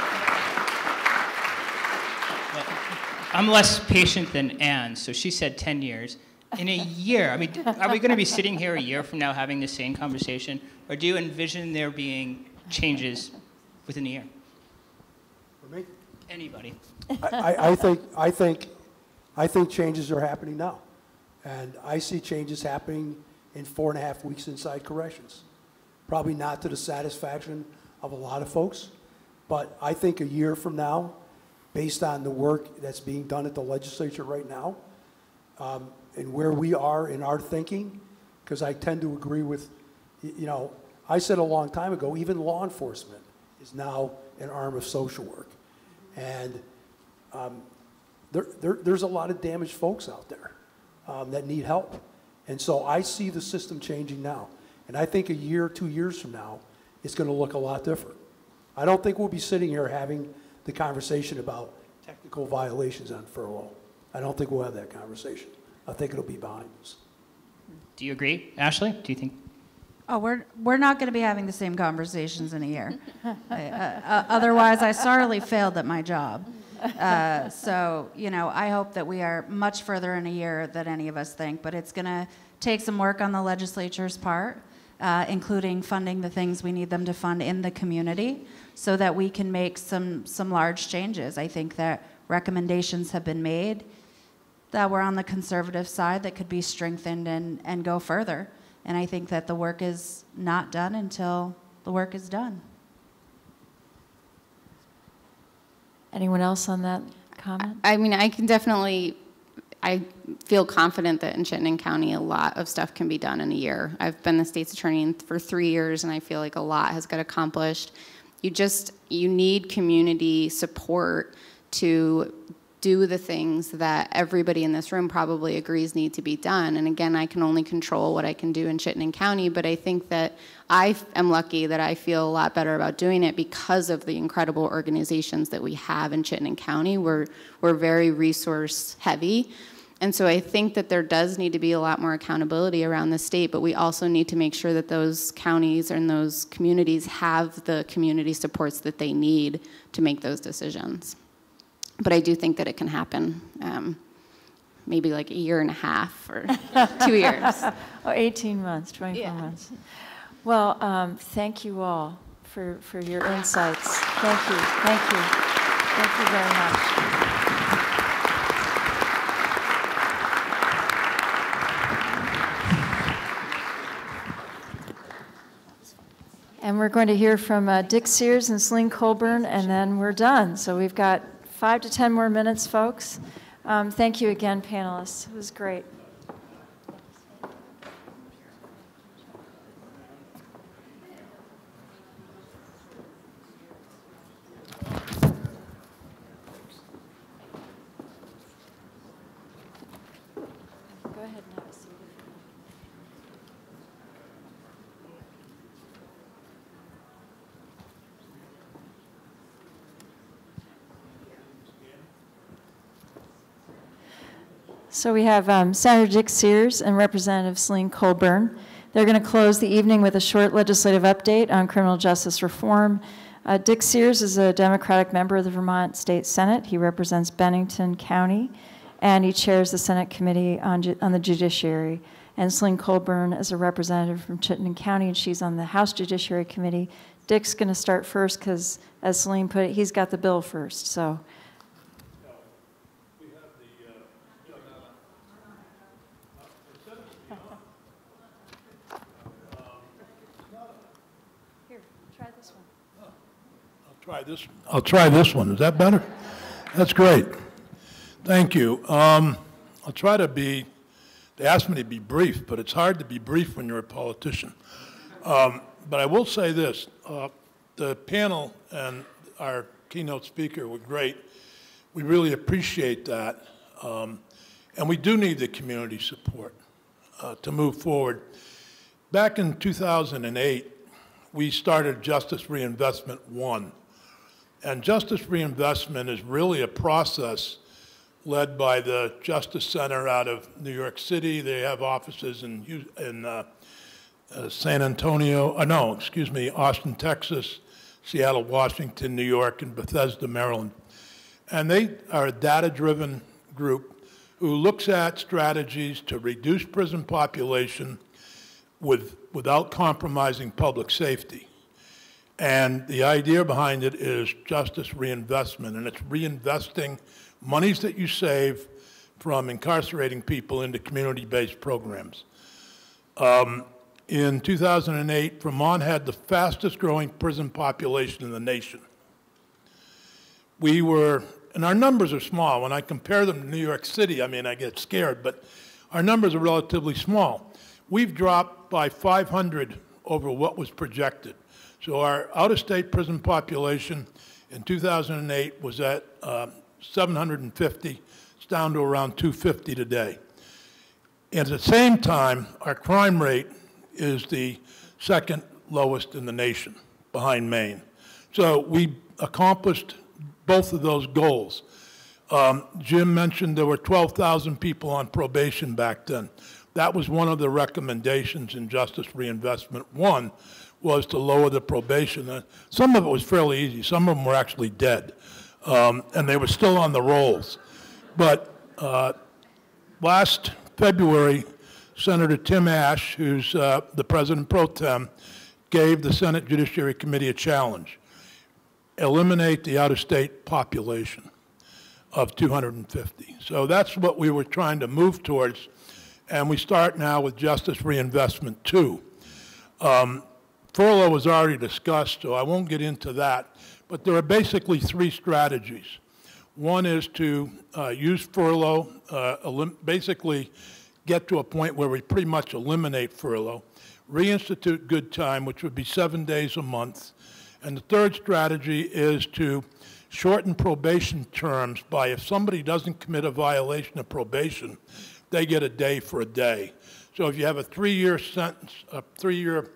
S4: I'm less patient than Anne, so she said 10 years. In a year, I mean, are we going to be sitting here a year from now having the same conversation? Or do you envision there being changes within a year?
S5: For me?
S4: Anybody?
S5: I, I- I think, I think, I think changes are happening now. And I see changes happening in four and a half weeks inside corrections. Probably not to the satisfaction of a lot of folks, but I think a year from now, based on the work that's being done at the legislature right now, um, and where we are in our thinking, because I tend to agree with, you know, I said a long time ago, even law enforcement is now an arm of social work. And um, there, there, there's a lot of damaged folks out there um, that need help. And so I see the system changing now. And I think a year, two years from now, it's going to look a lot different. I don't think we'll be sitting here having the conversation about technical violations on furlough. I don't think we'll have that conversation. I think it'll be behind us.
S4: Do you agree, Ashley? Do you think?
S3: Oh, we're, we're not going to be having the same conversations in a year. I- uh, uh, Otherwise, I sorely failed at my job. Uh, So, you know, I hope that we are much further in a year than any of us think, but it's going to take some work on the legislature's part, uh, including funding the things we need them to fund in the community so that we can make some, some large changes. I think that recommendations have been made that were on the conservative side that could be strengthened and, and go further. And I think that the work is not done until the work is done.
S1: Anyone else on that comment?
S6: I mean, I can definitely, I feel confident that in Chittenden County, a lot of stuff can be done in a year. I've been the state's attorney for three years, and I feel like a lot has got accomplished. You just, you need community support to do the things that everybody in this room probably agrees need to be done. And again, I can only control what I can do in Chittenden County, but I think that I am lucky that I feel a lot better about doing it because of the incredible organizations that we have in Chittenden County. We're, we're very resource heavy. And so I think that there does need to be a lot more accountability around the state, but we also need to make sure that those counties and those communities have the community supports that they need to make those decisions but I do think that it can happen. Um, maybe like a year and a half or two years.
S1: Oh, 18 months, 24
S6: Yeah.
S1: months. Well, um, thank you all for, for your insights. Thank you, thank you. Thank you very much. And we're going to hear from uh, Dick Sears and Selene Colburn, and then we're done. So we've got five to 10 more minutes, folks. Um, Thank you again, panelists. It was great. So we have um, Senator Dick Sears and Representative Selene Colburn. They're going to close the evening with a short legislative update on criminal justice reform. Uh, Dick Sears is a Democratic member of the Vermont State Senate. He represents Bennington County, and he chairs the Senate Committee on, Ju- on the Judiciary. And Selene Colburn is a representative from Chittenden County, and she's on the House Judiciary Committee. Dick's going to start first because, as Selene put it, he's got the bill first. So Here, try this one.
S8: I'll try this, I'll try this one. Is that better? That's great. Thank you. Um, I'll try to be, they asked me to be brief, but it's hard to be brief when you're a politician. Um, but I will say this, uh, the panel and our keynote speaker were great. We really appreciate that. Um, and we do need the community support uh, to move forward. Back in 2008, we started Justice Reinvestment One. And Justice Reinvestment is really a process led by the Justice Center out of New York City. They have offices in, in uh, uh, San Antonio, uh, no, excuse me, Austin, Texas, Seattle, Washington, New York, and Bethesda, Maryland. And they are a data-driven group who looks at strategies to reduce prison population with, without compromising public safety. And the idea behind it is justice reinvestment, and it's reinvesting monies that you save from incarcerating people into community-based programs. Um, in 2008, Vermont had the fastest growing prison population in the nation. We were, and our numbers are small. When I compare them to New York City, I mean, I get scared, but our numbers are relatively small. We've dropped by 500 over what was projected. So our out-of-state prison population in 2008 was at um, 750. It's down to around 250 today. And at the same time, our crime rate is the second lowest in the nation, behind Maine. So we accomplished both of those goals. Um, Jim mentioned there were 12,000 people on probation back then. That was one of the recommendations in Justice Reinvestment One, was to lower the probation. Uh, some of it was fairly easy. Some of them were actually dead, um, and they were still on the rolls. But uh, last February, Senator Tim Ashe, who's uh, the president pro tem, gave the Senate Judiciary Committee a challenge. Eliminate the out-of-state population of 250. So that's what we were trying to move towards, and we start now with Justice Reinvestment 2. Um, furlough was already discussed, so I won't get into that, but there are basically three strategies. One is to uh, use furlough, uh, basically get to a point where we pretty much eliminate furlough, reinstitute good time, which would be seven days a month, and the third strategy is to shorten probation terms by if somebody doesn't commit a violation of probation, they get a day for a day. So if you have a three-year sentence, a three-year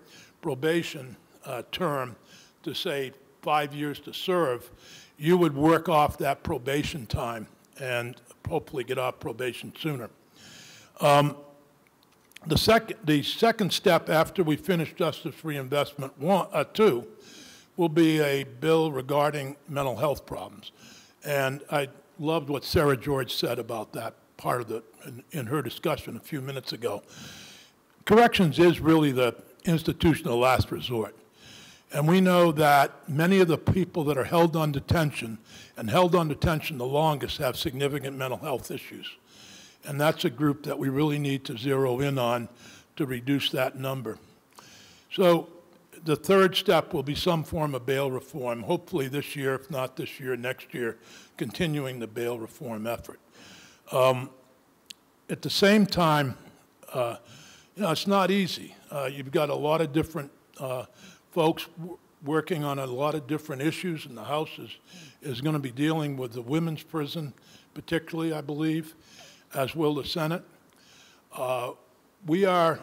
S8: probation uh, term to say five years to serve, you would work off that probation time and hopefully get off probation sooner. Um, the, second, the second step after we finish Justice Reinvestment one, uh, 2 will be a bill regarding mental health problems. And I loved what Sarah George said about that part of the, in, in her discussion a few minutes ago. Corrections is really the institution of last resort. And we know that many of the people that are held on detention and held on detention the longest have significant mental health issues. And that's a group that we really need to zero in on to reduce that number. So the third step will be some form of bail reform, hopefully this year, if not this year, next year, continuing the bail reform effort. Um, at the same time, uh, you know, it's not easy. Uh, you've got a lot of different uh, folks working on a lot of different issues, and the House is, is going to be dealing with the women's prison, particularly, I believe, as will the Senate. Uh, we are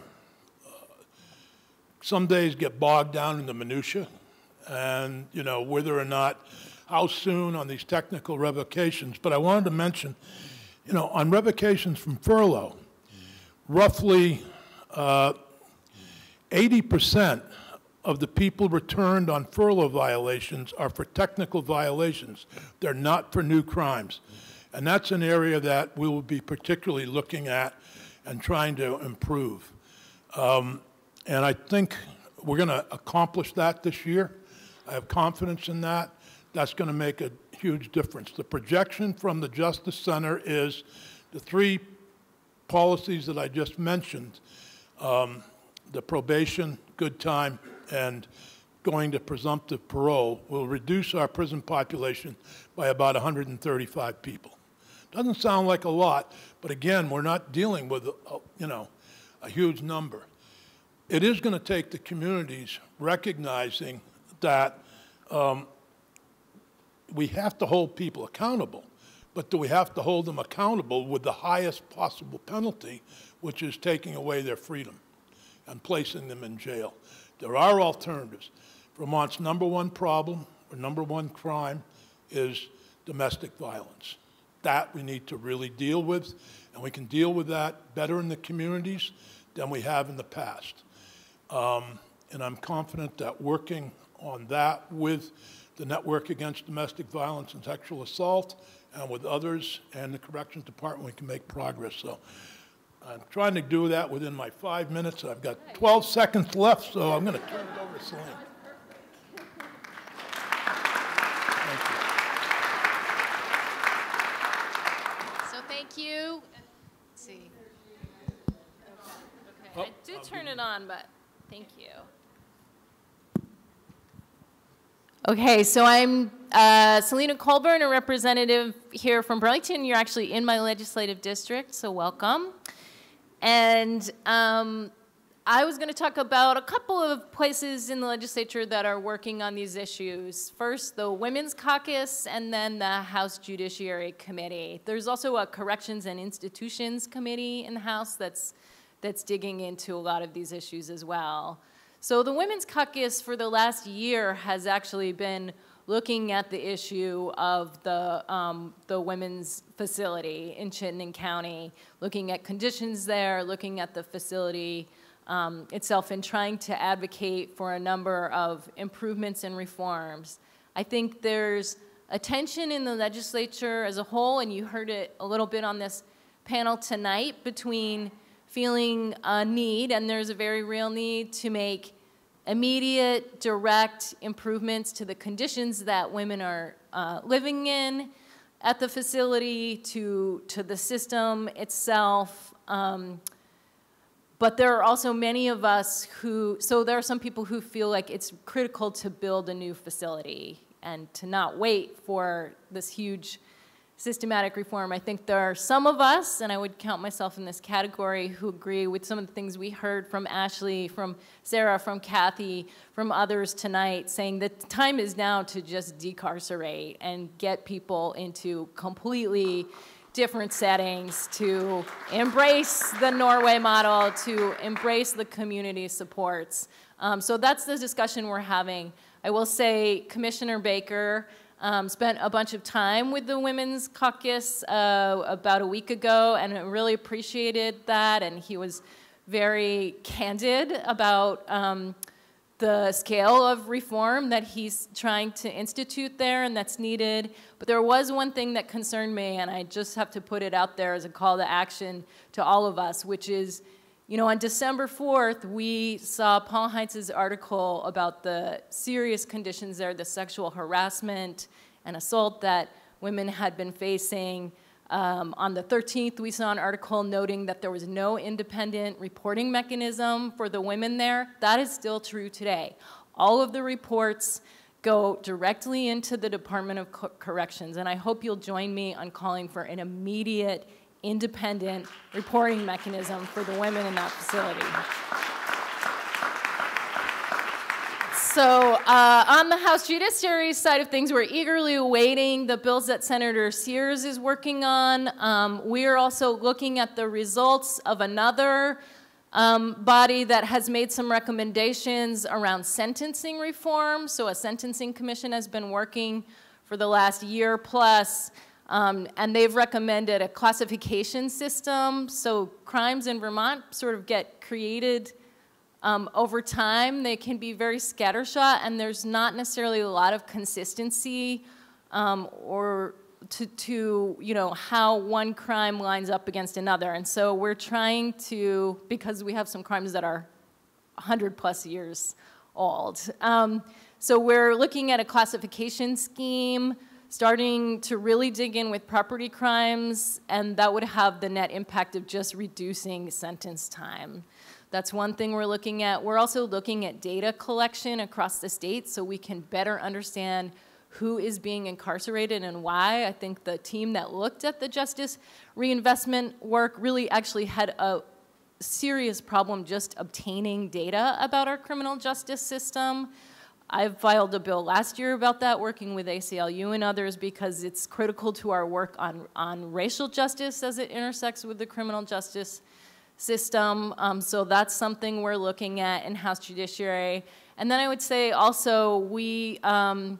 S8: some days get bogged down in the minutia and, you know, whether or not, how soon on these technical revocations. But I wanted to mention, you know, on revocations from furlough, roughly 80% uh, of the people returned on furlough violations are for technical violations. They're not for new crimes. And that's an area that we will be particularly looking at and trying to improve. Um, and I think we're going to accomplish that this year. I have confidence in that. That's going to make a huge difference. The projection from the Justice Center is the three policies that I just mentioned, um, the probation, good time, and going to presumptive parole will reduce our prison population by about 135 people. Doesn't sound like a lot, but again, we're not dealing with, a, you know, a huge number it is going to take the communities recognizing that um, we have to hold people accountable, but do we have to hold them accountable with the highest possible penalty, which is taking away their freedom and placing them in jail? There are alternatives. Vermont's number one problem or number one crime is domestic violence. That we need to really deal with, and we can deal with that better in the communities than we have in the past. Um, and I'm confident that working on that with the Network Against Domestic Violence and Sexual Assault and with others and the Corrections Department, we can make progress. So I'm trying to do that within my five minutes. I've got 12 seconds left, so I'm going to turn it over to Selene.
S9: So thank you. Let's see. Okay. I do turn it on, but Thank you. Okay, so I'm uh, Selene Colburn, a representative here from Burlington. You're actually in my legislative district, so welcome. And um, I was going to talk about a couple of places in the legislature that are working on these issues. First, the Women's Caucus, and then the House Judiciary Committee. There's also a Corrections and Institutions Committee in the House that's that's digging into a lot of these issues as well. So the Women's Caucus for the last year has actually been looking at the issue of the, um, the women's facility in Chittenden County, looking at conditions there, looking at the facility um, itself, and trying to advocate for a number of improvements and reforms. I think there's a tension in the legislature as a whole, and you heard it a little bit on this panel tonight, between feeling a need, and there's a very real need to make immediate, direct improvements to the conditions that women are uh, living in at the facility, to, to the system itself. Um, but there are also many of us who, so there are some people who feel like it's critical to build a new facility and to not wait for this huge systematic reform. I think there are some of us, and I would count myself in this category, who agree with some of the things we heard from Ashley, from Sarah, from Kathy, from others tonight, saying that the time is now to just decarcerate and get people into completely different settings, to embrace the Norway model, to embrace the community supports. Um, so that's the discussion we're having. I will say Commissioner Baker um, spent a bunch of time with the Women's Caucus uh, about a week ago and really appreciated that. And he was very candid about um, the scale of reform that he's trying to institute there and that's needed. But there was one thing that concerned me, and I just have to put it out there as a call to action to all of us, which is you know, on December 4th, we saw Paul Heintz's article about the serious conditions there, the sexual harassment and assault that women had been facing. Um, on the 13th, we saw an article noting that there was no independent reporting mechanism for the women there. That is still true today. All of the reports go directly into the Department of Co Corrections, and I hope you'll join me on calling for an immediate independent reporting mechanism for the women in that facility. So, uh, on the House Judiciary side of things, we're eagerly awaiting the bills that Senator Sears is working on. Um, we are also looking at the results of another um, body that has made some recommendations around sentencing reform. So, a sentencing commission has been working for the last year plus um, and they've recommended a classification system. So crimes in Vermont sort of get created um, over time. They can be very scattershot, and there's not necessarily a lot of consistency um, or to, to, you know, how one crime lines up against another. And so we're trying to, because we have some crimes that are 100 plus years old. Um, so we're looking at a classification scheme starting to really dig in with property crimes, and that would have the net impact of just reducing sentence time. That's one thing we're looking at. We're also looking at data collection across the state so we can better understand who is being incarcerated and why. I think the team that looked at the justice reinvestment work really actually had a serious problem just obtaining data about our criminal justice system. I filed a bill last year about that, working with ACLU and others, because it's critical to our work on, on racial justice as it intersects with the criminal justice system. Um, so that's something we're looking at in House Judiciary. And then I would say also we um,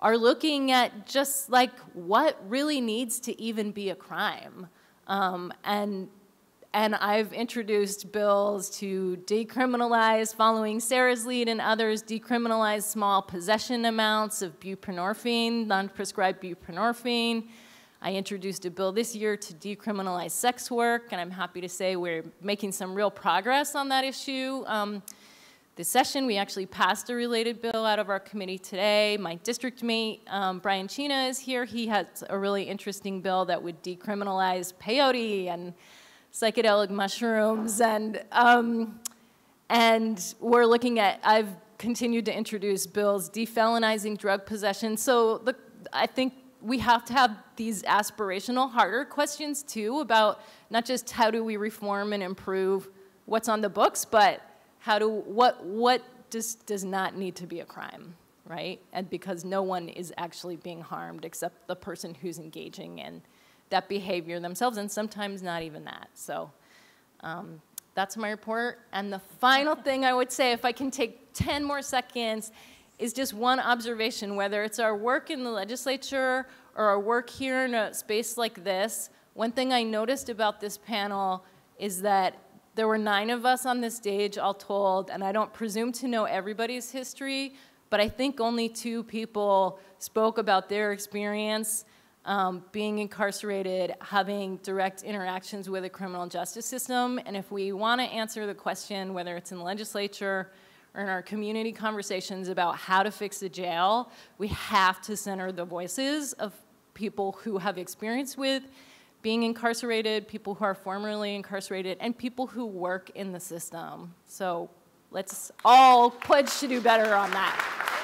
S9: are looking at just like what really needs to even be a crime. Um, and and I've introduced bills to decriminalize, following Sarah's lead and others, decriminalize small possession amounts of buprenorphine, non-prescribed buprenorphine. I introduced a bill this year to decriminalize sex work, and I'm happy to say we're making some real progress on that issue. Um, this session, we actually passed a related bill out of our committee today. My district mate, um, Brian Cina, is here. He has a really interesting bill that would decriminalize peyote and psychedelic mushrooms, and um, and we're looking at. I've continued to introduce bills defelonizing drug possession. So the, I think we have to have these aspirational, harder questions too about not just how do we reform and improve what's on the books, but how do what what does does not need to be a crime, right? And because no one is actually being harmed except the person who's engaging in that behavior themselves, and sometimes not even that. So um, that's my report. And the final thing I would say, if I can take 10 more seconds, is just one observation, whether it's our work in the legislature or our work here in a space like this. One thing I noticed about this panel is that there were nine of us on this stage, all told, and I don't presume to know everybody's history, but I think only two people spoke about their experience um, being incarcerated, having direct interactions with the criminal justice system. And if we want to answer the question, whether it's in the legislature or in our community conversations about how to fix the jail, we have to center the voices of people who have experience with being incarcerated, people who are formerly incarcerated, and people who work in the system. So let's all pledge to do better on that.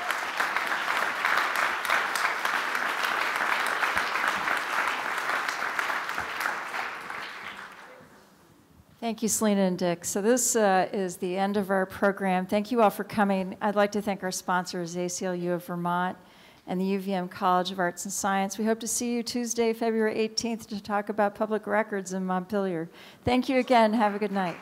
S1: Thank you, Selene and Dick. So this uh, is the end of our program. Thank you all for coming. I'd like to thank our sponsors, ACLU of Vermont and the UVM College of Arts and Science. We hope to see you Tuesday, February 18th to talk about public records in Montpelier. Thank you again. Have a good night.